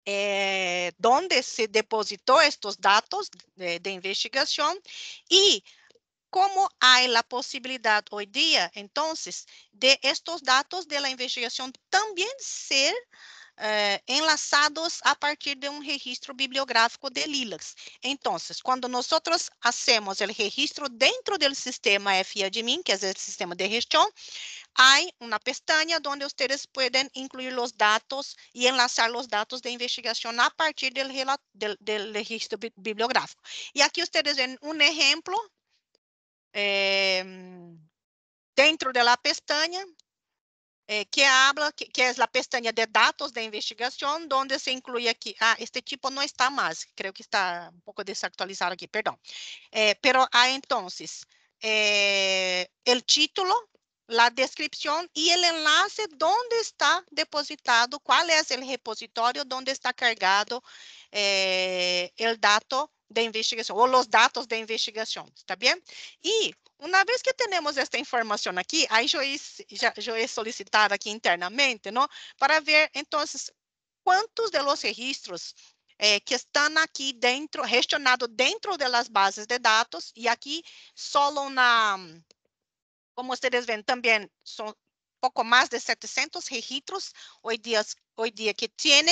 eh, donde se depositó estos datos de, de investigación y como há a possibilidade hoje dia, então, de estes dados de la investigação também ser eh, enlaçados a partir de um registro bibliográfico de LILAX. Então, quando nós hacemos o registro dentro do sistema FIADMIN, que é o sistema de gestão, há uma pestaña onde vocês podem incluir os dados e enlazar os dados de investigação a partir do, registro bibliográfico. E aqui vocês veem um exemplo eh, dentro da pestaña eh, que habla, que, que, es la pestaña de datos de investigación, donde se incluye aquí, ah, este tipo no está más, creo que está un poco desactualizado aquí, perdón. Eh, pero hay entonces eh, título, la descripción y el enlace donde está depositado, cuál es el repositorio? Donde está cargado eh, el dato de investigação, ou os dados de investigação, está bem? E, uma vez que temos esta informação aqui, aí já, é solicitado aqui internamente, não? Para ver, então, quantos de los registros eh, que estão aqui dentro, gestionados dentro das bases de dados, e aqui solo na, como vocês veem também, são pouco mais de 700 registros hoje dia, hoje dia que têm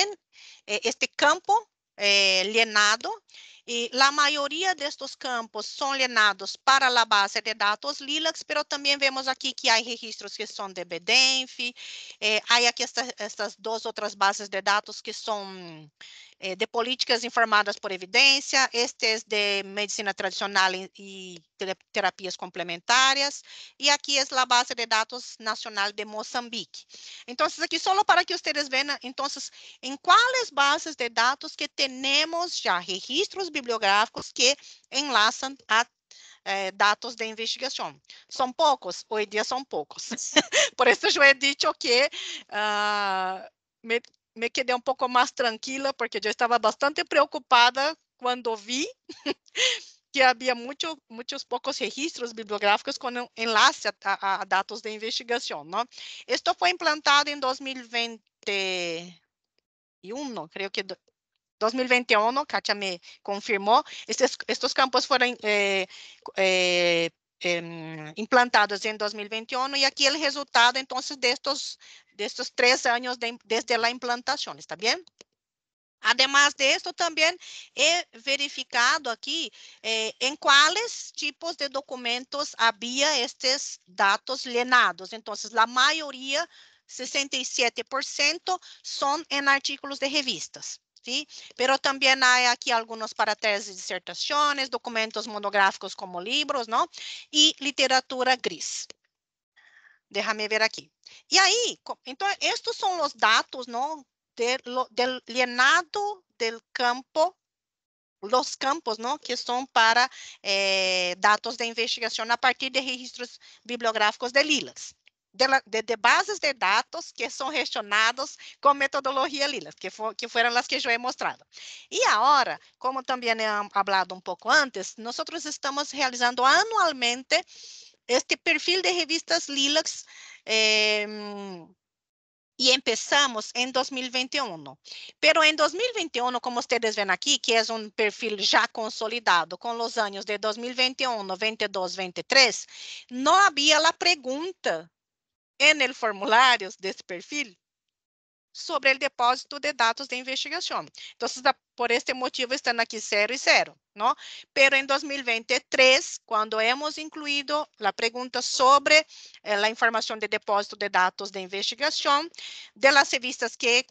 eh, este campo eh, y la mayoría de estos campos son llenados para la base de datos Lilacs, pero también vemos aquí que hay registros que son de BDENF, eh, esta, estas dos otras bases de datos que son eh, de políticas informadas por evidência, este de medicina tradicional e terapias complementares, e aqui é a base de dados nacional de Moçambique. Então, aqui só para que vocês vejam, então, em quais bases de dados que temos já registros bibliográficos que enlaçam a eh, dados de investigação. São poucos, hoje dia são poucos. Por isso eu he dicho que uh, me, me quedé un poco más tranquila porque yo estaba bastante preocupada cuando vi que havia muito, muitos poucos registros bibliográficos com enlace a, a, de investigação. Não? Isto foi implantado em 2021, creio que 2021, Katia me confirmou. Estes, estes campos foram eh, eh, eh, implantados em 2021 e aqui o resultado, então, destes de estos tres años de, desde la implantación, ¿está bien? Además de esto, también he verificado aquí eh, en cuáles tipos de documentos había estos datos llenados. Entonces, la mayoría, 67%, son en artículos de revistas. ¿Sí? Pero también hay aquí algunos para tesis, disertaciones, documentos monográficos como libros, ¿no? Y literatura gris. Déjame ver aqui. E aí, então, estes são os dados, não, del, del llenado del campo los campos ¿no? que son para eh, datos de investigación a partir de registros bibliográficos de Lilas. De, de, de, bases de dados que são gestionados com metodologia Lilas, que, for, que foram as que eu he mostrado. E agora, como também he falado um pouco antes, nós estamos realizando anualmente este perfil de revistas Lilacs eh, y empezamos en 2021. Pero en 2021, como ustedes ven aquí, que es un perfil ya consolidado con los años de 2021, 22, 23, no había la pregunta en el formulario de este perfil sobre o depósito de dados de investigação. Então, por este motivo, estão aqui zero e zero, não? Pero em 2023, quando hemos incluído a pergunta sobre eh, a informação de depósito de dados de investigação, de las revistas que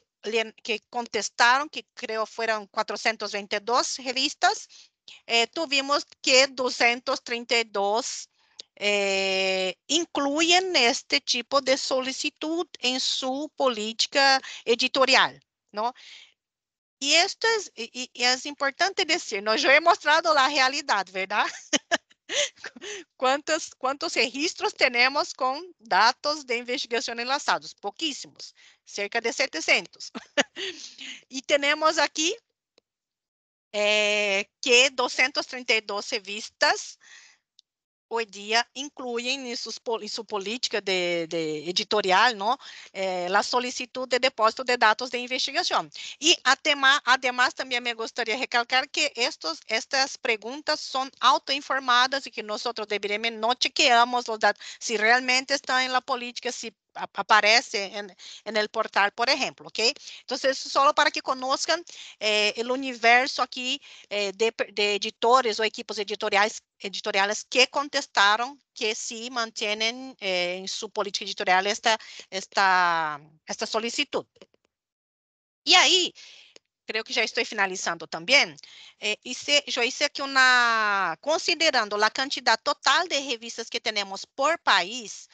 que contestaram, que creio foram 422 revistas, eh, tuvimos que 232 eh, incluyen este tipo de solicitud en su política editorial, ¿no? Y esto es, y, y es importante decir, ¿no? Yo he mostrado la realidad, ¿verdad? ¿Cuántos, ¿Cuántos registros tenemos con datos de investigación enlazados? Pouquíssimos, cerca de 700. y tenemos aquí eh, que 232 revistas hoje dia incluem em, em sua política de, de editorial, não, eh, a solicitude de depósito de dados de investigação. E, además, também me gostaria de recalcar que estos, estas perguntas são autoinformadas e que nós deveríamos não chequeamos os dados, se realmente estão na política, se aparece en, en, el portal, por ejemplo, ¿ok? Entonces, solo para que conozcan eh, universo aquí eh, de, de, editores o equipos editoriales, editoriales que contestaron que sí mantienen eh, en su política editorial esta, esta, esta solicitud. Y ahí, creo que já estou finalizando também, eh, hice, eu aqui uma, considerando a quantidade total de revistas que temos por país,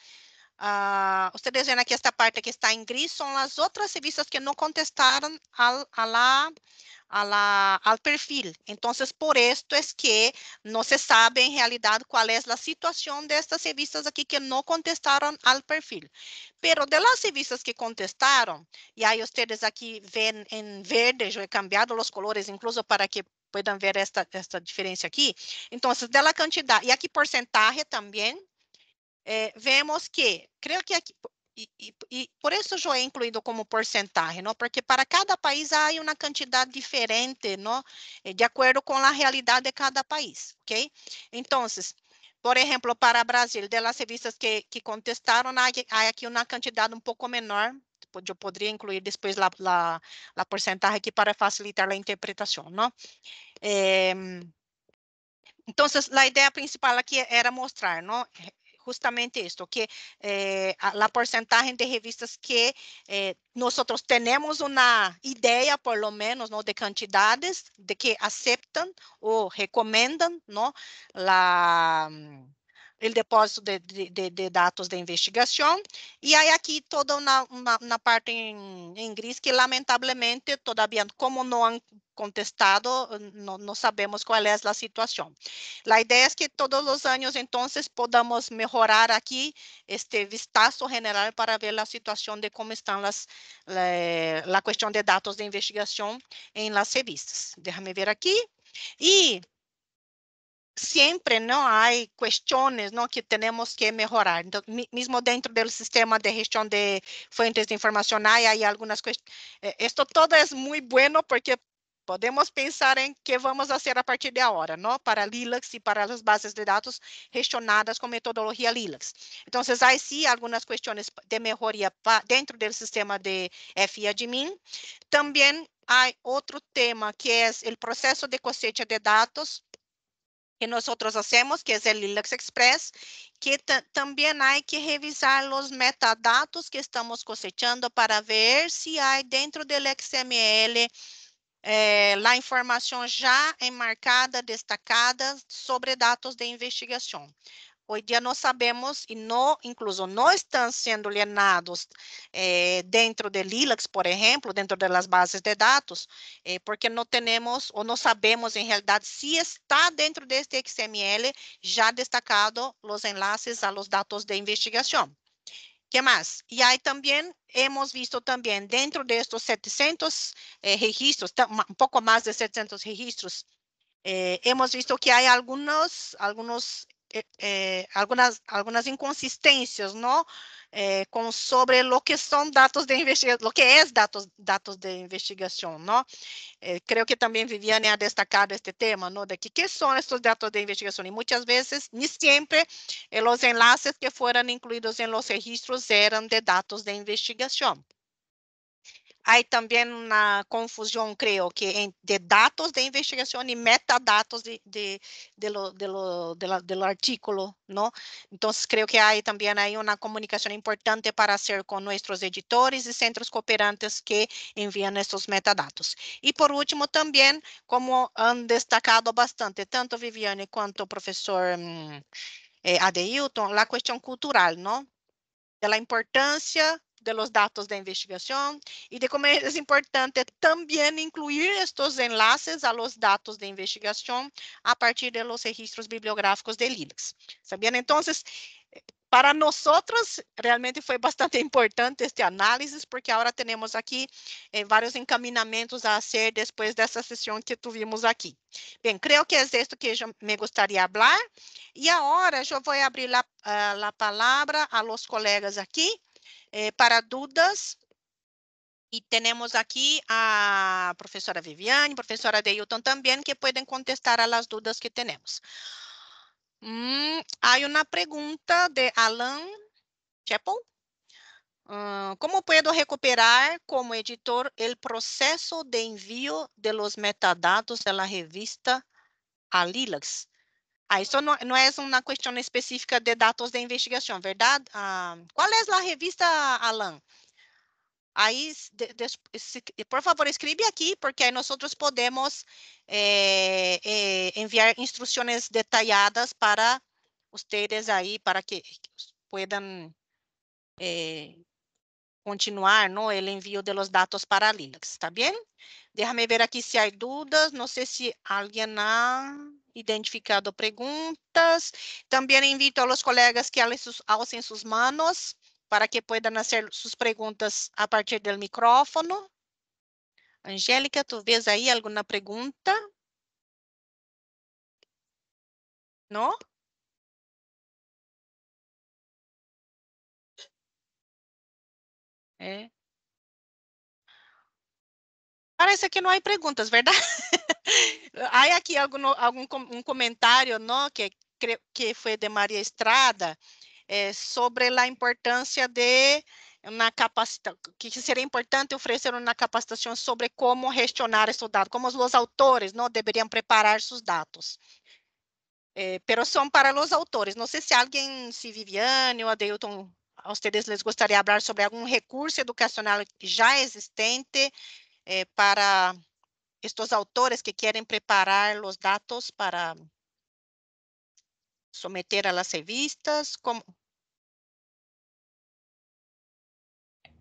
Uh, ustedes ven aquí esta parte que está en gris, son las otras revistas que no contestaron al, a la, a la, al perfil. Entonces, por esto es que no se sabe en realidad cuál es la situación de estas revistas aquí que no contestaron al perfil. Pero de las revistas que contestaron, y ahí ustedes aquí ven en verde, yo he cambiado los colores incluso para que puedan ver esta, esta diferencia aquí. Entonces, de la cantidad, y aquí porcentaje también, eh, vemos que, creio que aqui, e, e, e, por isso eu é incluído como porcentagem, não? Porque para cada país há uma quantidade diferente, não? Eh, de acordo com a realidade de cada país, ok? Então, por exemplo, para Brasil, das revistas que, que contestaram, há, aqui uma quantidade um pouco menor, eu poderia incluir depois a, porcentagem aqui para facilitar a interpretação, não? É, então, a ideia principal aqui era mostrar, não? Justamente esto, que eh, la porcentaje de revistas que eh, nosotros tenemos una idea, por lo menos, ¿no? de cantidades de que aceptan o recomendan ¿no? la, el depósito de, de, de, dados de investigação. E aí aqui toda uma, parte em, gris que, lamentavelmente, todavia, como não han contestado, não, sabemos qual é a situação. A ideia é que todos os anos, então, podamos melhorar aqui este vistazo general para ver a situação de como estão as, a questão de dados de investigação em las revistas. Déjame ver aqui. E siempre no hay cuestiones ¿no? que tenemos que mejorar. Entonces, mismo dentro del sistema de gestión de fuentes de información hay, hay algunas cuestiones. Eh, esto todo es muy bueno porque podemos pensar em que vamos fazer a partir de agora, não? Para Lilacs e para as bases de dados gestionadas com metodologia Lilacs. Então, há sim algumas questões de melhoria dentro do sistema de FI admin. Também há outro tema que é o processo de cosecha de dados que nosotros hacemos, que es el Linux Express, que también hay que revisar los metadatos que estamos cosechando para ver si hay dentro del XML eh, la información ya enmarcada, destacada sobre datos de investigación. Hoje dia nós sabemos, e não, incluso não estão sendo lienados eh, dentro de Lilacs, por exemplo, dentro das bases de dados, eh, porque não temos ou não sabemos, em realidade, se está dentro deste XML já destacado os enlaces a los dados de investigação. que mais? E aí também hemos visto também dentro destes 700 eh, registros, um pouco mais de 700 registros, eh, hemos visto que há alguns, alguns eh, eh, algunas inconsistências, ¿no? Eh, con sobre lo que son datos de investigación, lo que es datos, datos de investigación, ¿no? Eh, que también Viviane ha destacado este tema, ¿no? De que qué son estos datos de investigación y muchas veces, ni siempre, eh, los enlaces que fueran incluidos en los registros eran de datos de investigación. Há também uma confusão, creio que de dados de investigação e metadados de, de, de lo, de lo, de la, do artículo, não? Então, creio que há também aí uma comunicação importante para ser com nossos editores e centros cooperantes que enviam esses metadados. E, por último, também, como han destacado bastante, tanto Viviane quanto o professor hum, eh, Adeilton, a questão cultural, não? Da importância de los datos de investigación y de cómo es importante también incluir estos enlaces a los datos de investigación a partir de los registros bibliográficos de Linux. ¿Sabían? Entonces, para nosotros realmente foi bastante importante este análisis, porque agora temos aqui eh, vários encaminhamentos a ser depois dessa sessão que tivemos aqui. Bem, creio que é isto que me gostaria de falar, e agora eu vou abrir a, a, a palavra a los colegas aqui, eh, para dúvidas. E temos aqui a professora Viviane, professora Deilton também, que podem contestar as dúvidas que temos. Hum, há uma pergunta de Alan Chapel. Uh, como posso recuperar como editor o processo de envio de los metadados da revista a Lilacs? Ah, isso não, não é uma questão específica de dados de investigação, verdade? Ah, qual é a revista, Alan? Aí, de, de, por favor, escreve aqui, porque nós podemos eh, eh, enviar instruções detalhadas para vocês aí, para que puedan eh, continuar no, envio de los para Linux, ¿está bien? Déjame ver aqui se há dúvidas, não sei se alguém ha identificado preguntas. También invito a los colegas que alcen sus manos para que puedan hacer sus preguntas a partir del micrófono. Angélica, ¿tú ves ahí alguna pregunta? ¿No? É. Parece que não há perguntas, verdade? há aqui algum, algum um comentário, não, que que foi de Maria Estrada, é, sobre a importância de na capacitação, que seria importante oferecer uma capacitação sobre como gestionar esses dados, como os autores não deveriam preparar seus dados. Eh, pero são para os autores. Não sei se alguém, se Viviane ou Adeilton, a vocês les gostaria de falar sobre algum recurso educacional já existente eh, para estes autores que querem preparar os dados para someter a las revistas? Como,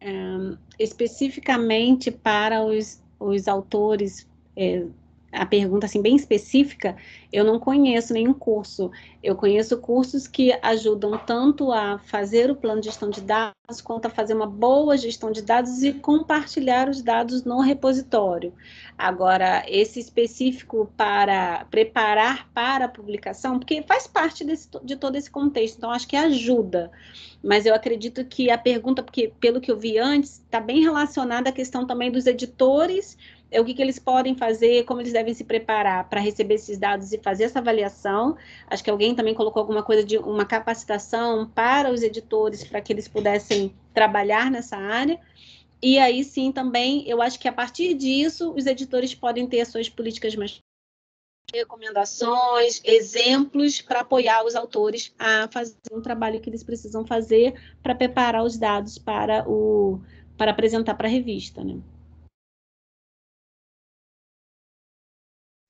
um, especificamente para os, os autores é, a pergunta assim bem específica, eu não conheço nenhum curso. Eu conheço cursos que ajudam tanto a fazer o plano de gestão de dados, quanto a fazer uma boa gestão de dados e compartilhar os dados no repositório. Agora, esse específico para preparar para a publicação, porque faz parte desse, de todo esse contexto, então acho que ajuda. Mas eu acredito que a pergunta, porque pelo que eu vi antes, está bem relacionada à questão também dos editores o que, que eles podem fazer, como eles devem se preparar para receber esses dados e fazer essa avaliação. Acho que alguém também colocou alguma coisa de uma capacitação para os editores, para que eles pudessem trabalhar nessa área. E aí sim também, eu acho que a partir disso, os editores podem ter as suas políticas mais recomendações, exemplos para apoiar os autores a fazer um trabalho que eles precisam fazer para preparar os dados para o para apresentar para a revista, né?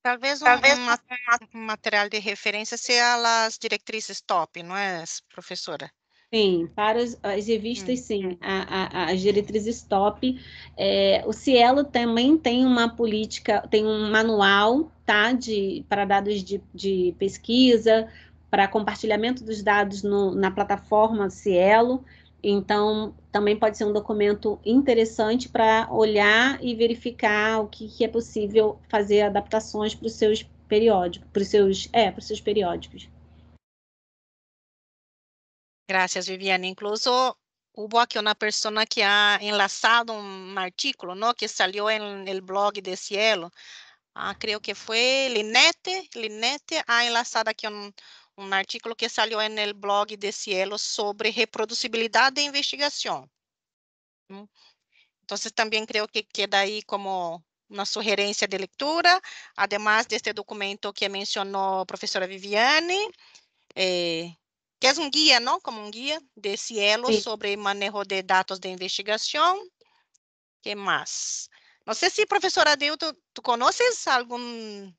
Talvez, Talvez um, um, material de referência seja as diretrizes top, não é, professora? Sim, para as, as revistas, hum. sim, a, a, as diretrizes top. É, o Cielo também tem uma política, tem um manual, tá, de, para dados de, de pesquisa, para compartilhamento dos dados no, na plataforma Cielo. Então, também pode ser um documento interessante para olhar e verificar o que, que é possível fazer adaptações para os seus periódicos, para os seus, é, para os seus periódicos. Gracias, Viviane. Incluso hubo aquí una persona que ha enlazado un artículo, ¿no? Que en el blog de Cielo. Ah, que fue Linete. Linete ha enlazado aquí un, um artigo que saiu no blog de Cielo sobre reproducibilidade de investigação. Então, também creio que queda aí como uma sugerência de leitura, además deste documento que mencionou a professora Viviane, eh, que é um guia, não? Como um guia de Cielo sobre manejo de dados de investigação. que mais? Não sei se, professora Adilto, tu conheces algum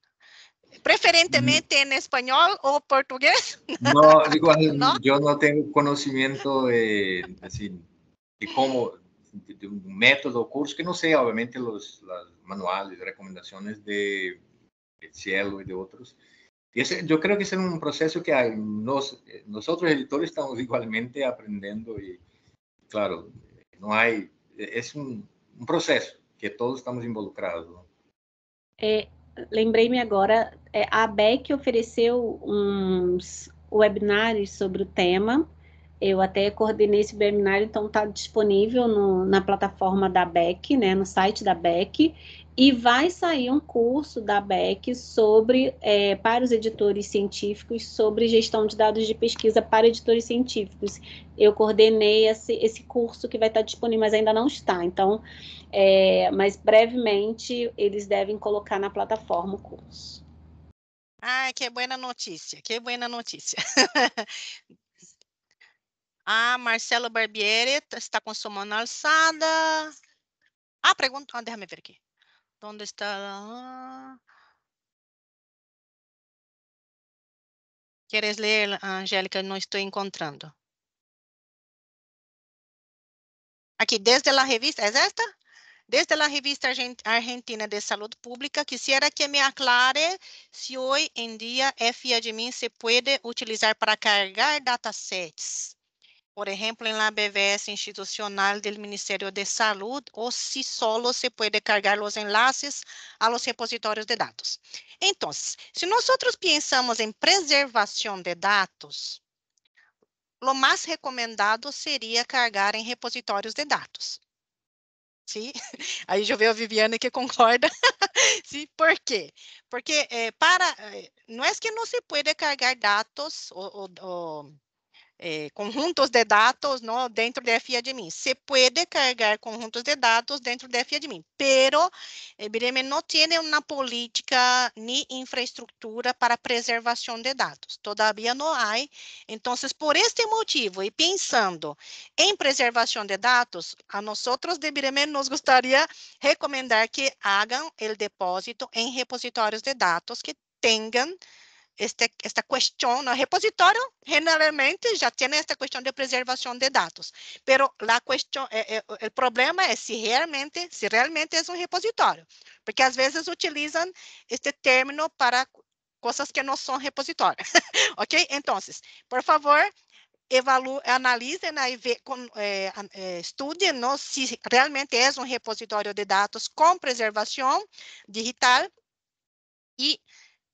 preferentemente en español o portugués. No, igual ¿No? yo no tengo conocimiento de, de cómo, de, un método, curso, que no sé, obviamente los, los manuales, recomendaciones de, de, Cielo y de otros. Y ese, yo creo que es un proceso que hay, nos, nosotros editores estamos igualmente aprendiendo y claro, no hay, es un, un proceso que todos estamos involucrados. ¿no? Eh, lembrei-me agora, é, a ABEC ofereceu uns webinários sobre o tema. Eu até coordenei esse webinário, então está disponível no, na plataforma da BEC, né, no site da BEC, e vai sair um curso da BEC sobre, é, para os editores científicos, sobre gestão de dados de pesquisa para editores científicos. Eu coordenei esse, esse curso que vai estar disponível, mas ainda não está. Então, é, mas brevemente eles devem colocar na plataforma o curso. Ah, que boa notícia, que boa notícia. ah, Marcelo Barbieri está com sua mão alçada. Ah, pergunta, ah, deixa-me ver aqui. ¿Dónde está? ¿Quieres leer, Angélica? No estoy encontrando. Aquí, desde la revista, ¿es esta? Desde la revista Argentina de Salud Pública, quisiera que me aclare si hoy en día FIADMIN se puede utilizar para cargar datasets por ejemplo, en la BVS institucional del Ministerio de Salud, o si solo se puede cargar los enlaces a los repositorios de datos. Entonces, si nosotros pensamos en preservación de datos, lo más recomendado seria cargar em repositórios de dados. Sim, aí já veio a Viviane que concorda. Sim, por quê? Porque eh, para, eh, não é que não se pode carregar dados ou, ou, ou eh, conjuntos de dados ¿no? dentro de FIADMIN. Se puede cargar conjuntos de dados dentro de FIADMIN, pero el BRM no tiene una política ni infraestructura para preservación de datos. Todavía no hay. Entonces, por este motivo y pensando en preservación de datos, a nosotros de BRM nos gustaría recomendar que hagan el depósito en repositorios de datos que tengan este, esta questão no repositório, generalmente já tem esta questão de preservação de dados, pero la questão, é, é, o problema é se realmente, se realmente é um repositório, porque às vezes utilizam este término para coisas que não são repositório, ok? Então, por favor, evalue, analisem e com, é, é, estudem se realmente é um repositório de dados com preservação digital e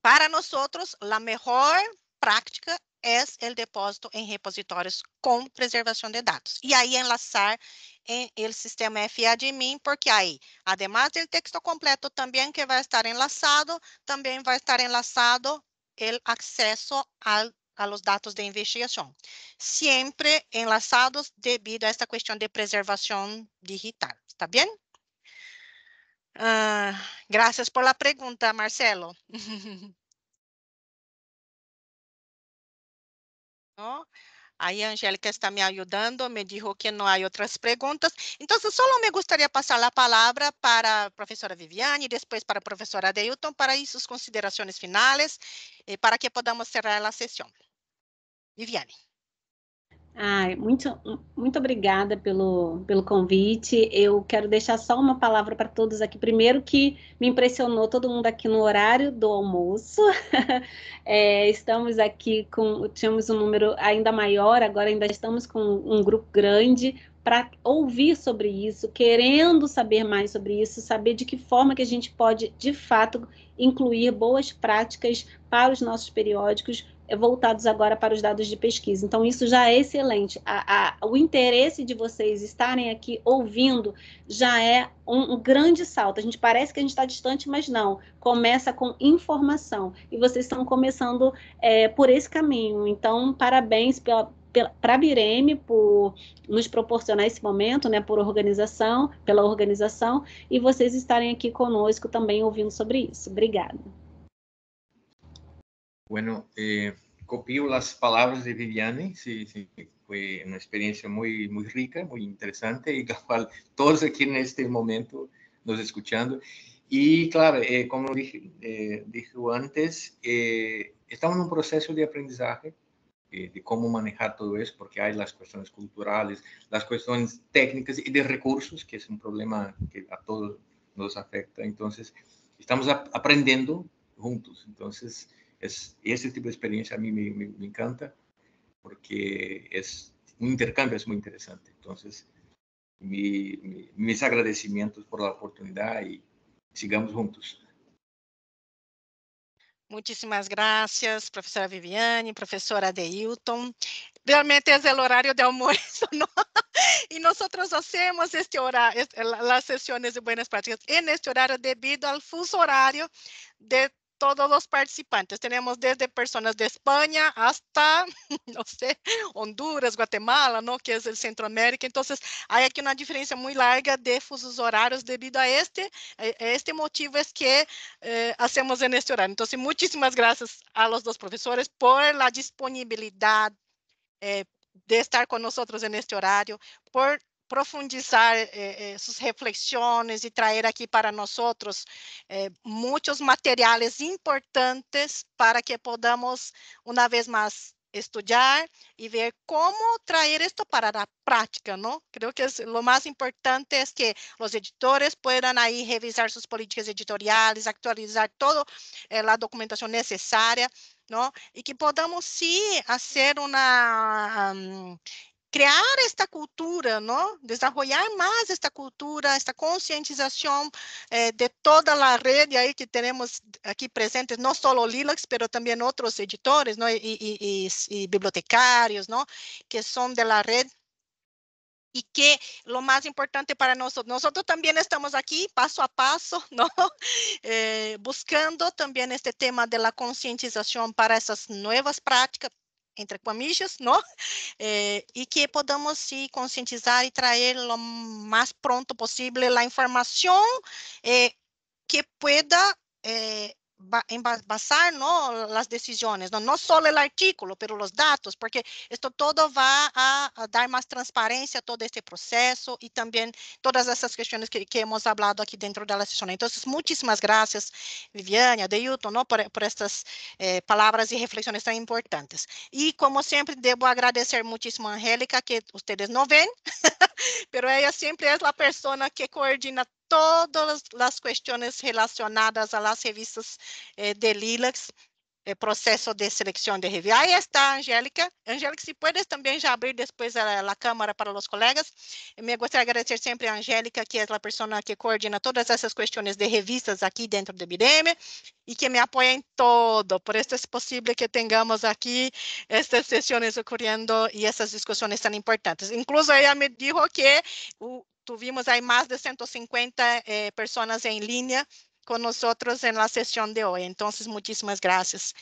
Para nosotros, la mejor práctica es el depósito en repositorios con preservación de datos. Y ahí enlazar en el sistema FADMIN, porque ahí, además del texto completo también que va a estar enlazado, también va a estar enlazado acceso al, a los datos de investigación, siempre enlazados debido a esta cuestión de preservación digital. ¿Está bien? Uh, gracias por la pregunta, Marcelo. ¿No? Aí a Angélica está me ajudando, me dijo que não há outras perguntas. Então, só me gostaria de passar a palavra para a professora Viviane, depois para a professora Adeilton, para isso, as considerações finais, e para que podamos cerrar a sessão. Viviane. Ai, muito, muito obrigada pelo, pelo convite. Eu quero deixar só uma palavra para todos aqui. Primeiro, que me impressionou todo mundo aqui no horário do almoço. É, estamos aqui com. Tínhamos um número ainda maior, agora ainda estamos com um grupo grande para ouvir sobre isso, querendo saber mais sobre isso, saber de que forma que a gente pode, de fato, incluir boas práticas para os nossos periódicos voltados agora para os dados de pesquisa. Então, isso já é excelente. A, a, o interesse de vocês estarem aqui ouvindo já é um, um grande salto. A gente parece que a gente está distante, mas não. Começa com informação. E vocês estão começando é, por esse caminho. Então, parabéns pela para a Bireme por nos proporcionar esse momento, né, por organização, pela organização, e vocês estarem aqui conosco também ouvindo sobre isso. Obrigada. Bueno, eh, copio las palabras de Viviane, sí, sí, fue una experiencia muy, muy rica, muy interesante y cual todos aquí en este momento nos escuchando. Y claro, eh, como dije, eh, dije antes, eh, estamos en un proceso de aprendizaje eh, de cómo manejar todo eso, porque hay las cuestiones culturales, las cuestiones técnicas y de recursos, que es un problema que a todos nos afecta. Entonces, estamos aprendiendo juntos. Entonces, es, ese tipo de experiencia a mí me, encanta porque es un intercambio, es muy interesante. Entonces, mi, mi, mis agradecimientos por la oportunidad y sigamos juntos. Muitíssimas graças, professora Viviane, professora Adeilton. Realmente é o horário de almoço, ¿no? E nós hacemos este horário, as sessões de buenas práticas en este horário devido ao fuso horário de todos los participantes. Tenemos desde personas de España hasta, no sé, Honduras, Guatemala, ¿no? Que es el Centroamérica. Entonces, hay aquí una diferencia muy larga de fusos horarios debido a este, este motivo es que eh, hacemos en este horario. Entonces, muchísimas gracias a los dos profesores por la disponibilidad eh, de estar con nosotros en este horario, por profundizar eh, eh, sus reflexiones y traer aquí para nosotros eh, muchos materiales importantes para que podamos una vez más estudiar y ver cómo traer esto para la práctica, ¿no? Creo que lo más importante es que los editores puedan ahí revisar sus políticas editoriales, actualizar toda eh, la documentación necesaria. Y que podamos sí hacer una um, crear esta cultura, ¿no? Desarrollar más esta cultura, esta concientización eh, de toda a rede aí que temos aqui presentes, não só o Lilacs, pero também outros editores, ¿no? E, e, e, e bibliotecários, ¿no? Que são da rede y que lo más importante para nosotros, nosotros también estamos aquí paso a paso, ¿no? Eh, buscando también este tema de la concientización para esas nuevas prácticas, entre comillas, ¿no? Eh, y que podamos sí concientizar y traer lo más pronto posible la información eh, que pueda basar ¿no? las decisiones, ¿no? no solo el artículo, pero los datos, porque esto todo va a, a dar más transparencia a todo este proceso y también todas esas cuestiones que, que, hemos hablado aquí dentro de la sesión. Entonces, muchísimas gracias, Viviane, Adeilton, ¿no? por, por estas eh, palabras y reflexiones tan importantes. Y como siempre, debo agradecer muchísimo a Angélica, que ustedes no ven, pero ella siempre es la persona que coordina todas las cuestiones relacionadas a las revistas eh, de Lilacs, el proceso de selección de revista. Ahí está Angélica. Angélica, si puedes también ya abrir después la, la, cámara para los colegas. Me gustaría agradecer siempre a Angélica, que es la persona que coordina todas esas cuestiones de revistas aquí dentro de BIDEM y que me apoya en todo. Por esto es posible que tengamos aquí estas sesiones ocurriendo y esas discusiones tan importantes. Incluso ella me dijo que uh, tuvimos ahí más de 150 eh, personas en línea con nosotros en la sesión de hoy. Entonces, muchísimas gracias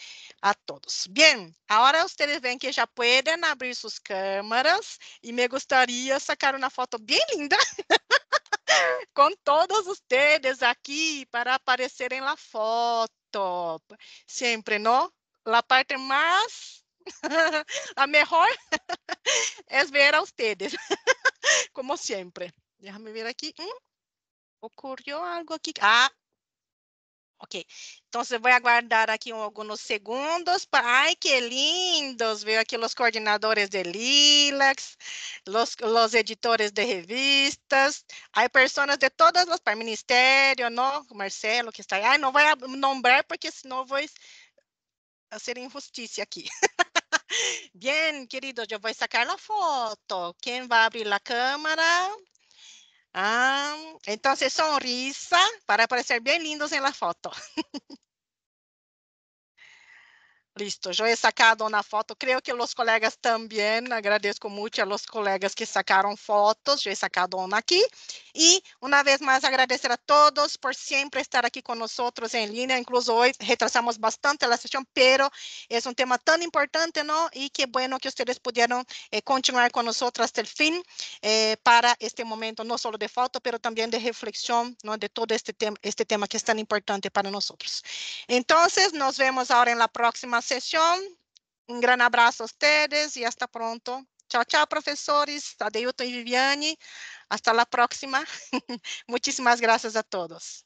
a todos. Bien, ahora ustedes ven que ya pueden abrir sus cámaras y me gustaría sacar una foto bien linda con todos ustedes aquí para aparecer en la foto. Siempre, ¿no? La parte más, la mejor es ver a ustedes, como siempre. Déjame ver aquí. ¿Mm? Ocurrió algo aquí. Ah, Ok, entonces voy a guardar aquí algunos segundos. Para... ¡Ay, qué lindos! Veo aquí los coordinadores de Lilacs, los, los editores de revistas. Hay personas de todas las, para el ministerio, ¿no? Marcelo, que está ahí. no voy a nombrar porque no voy a hacer injusticia aquí. Bien, queridos, yo voy a sacar la foto. ¿Quién va a abrir la cámara? Ah, entonces sonrisa para parecer bien lindos en la foto. Listo, yo he sacado una foto, creo que los colegas también, agradezco mucho a los colegas que sacaron fotos, yo he sacado una aquí. Y una vez más agradecer a todos por siempre estar aquí con nosotros en línea, incluso hoy retrasamos bastante la sesión, pero es un tema tan importante, ¿no? Y qué bueno que ustedes pudieron eh, continuar con nosotros hasta el fin eh, para este momento, no solo de foto, pero también de reflexión, ¿no? De todo este, tema, este tema que es tan importante para nosotros. Entonces, nos vemos ahora en la próxima sesión. Un gran abrazo a ustedes y hasta pronto. Chao, chao, profesores. Adeilton y Viviane. Hasta la próxima. Muchísimas gracias a todos.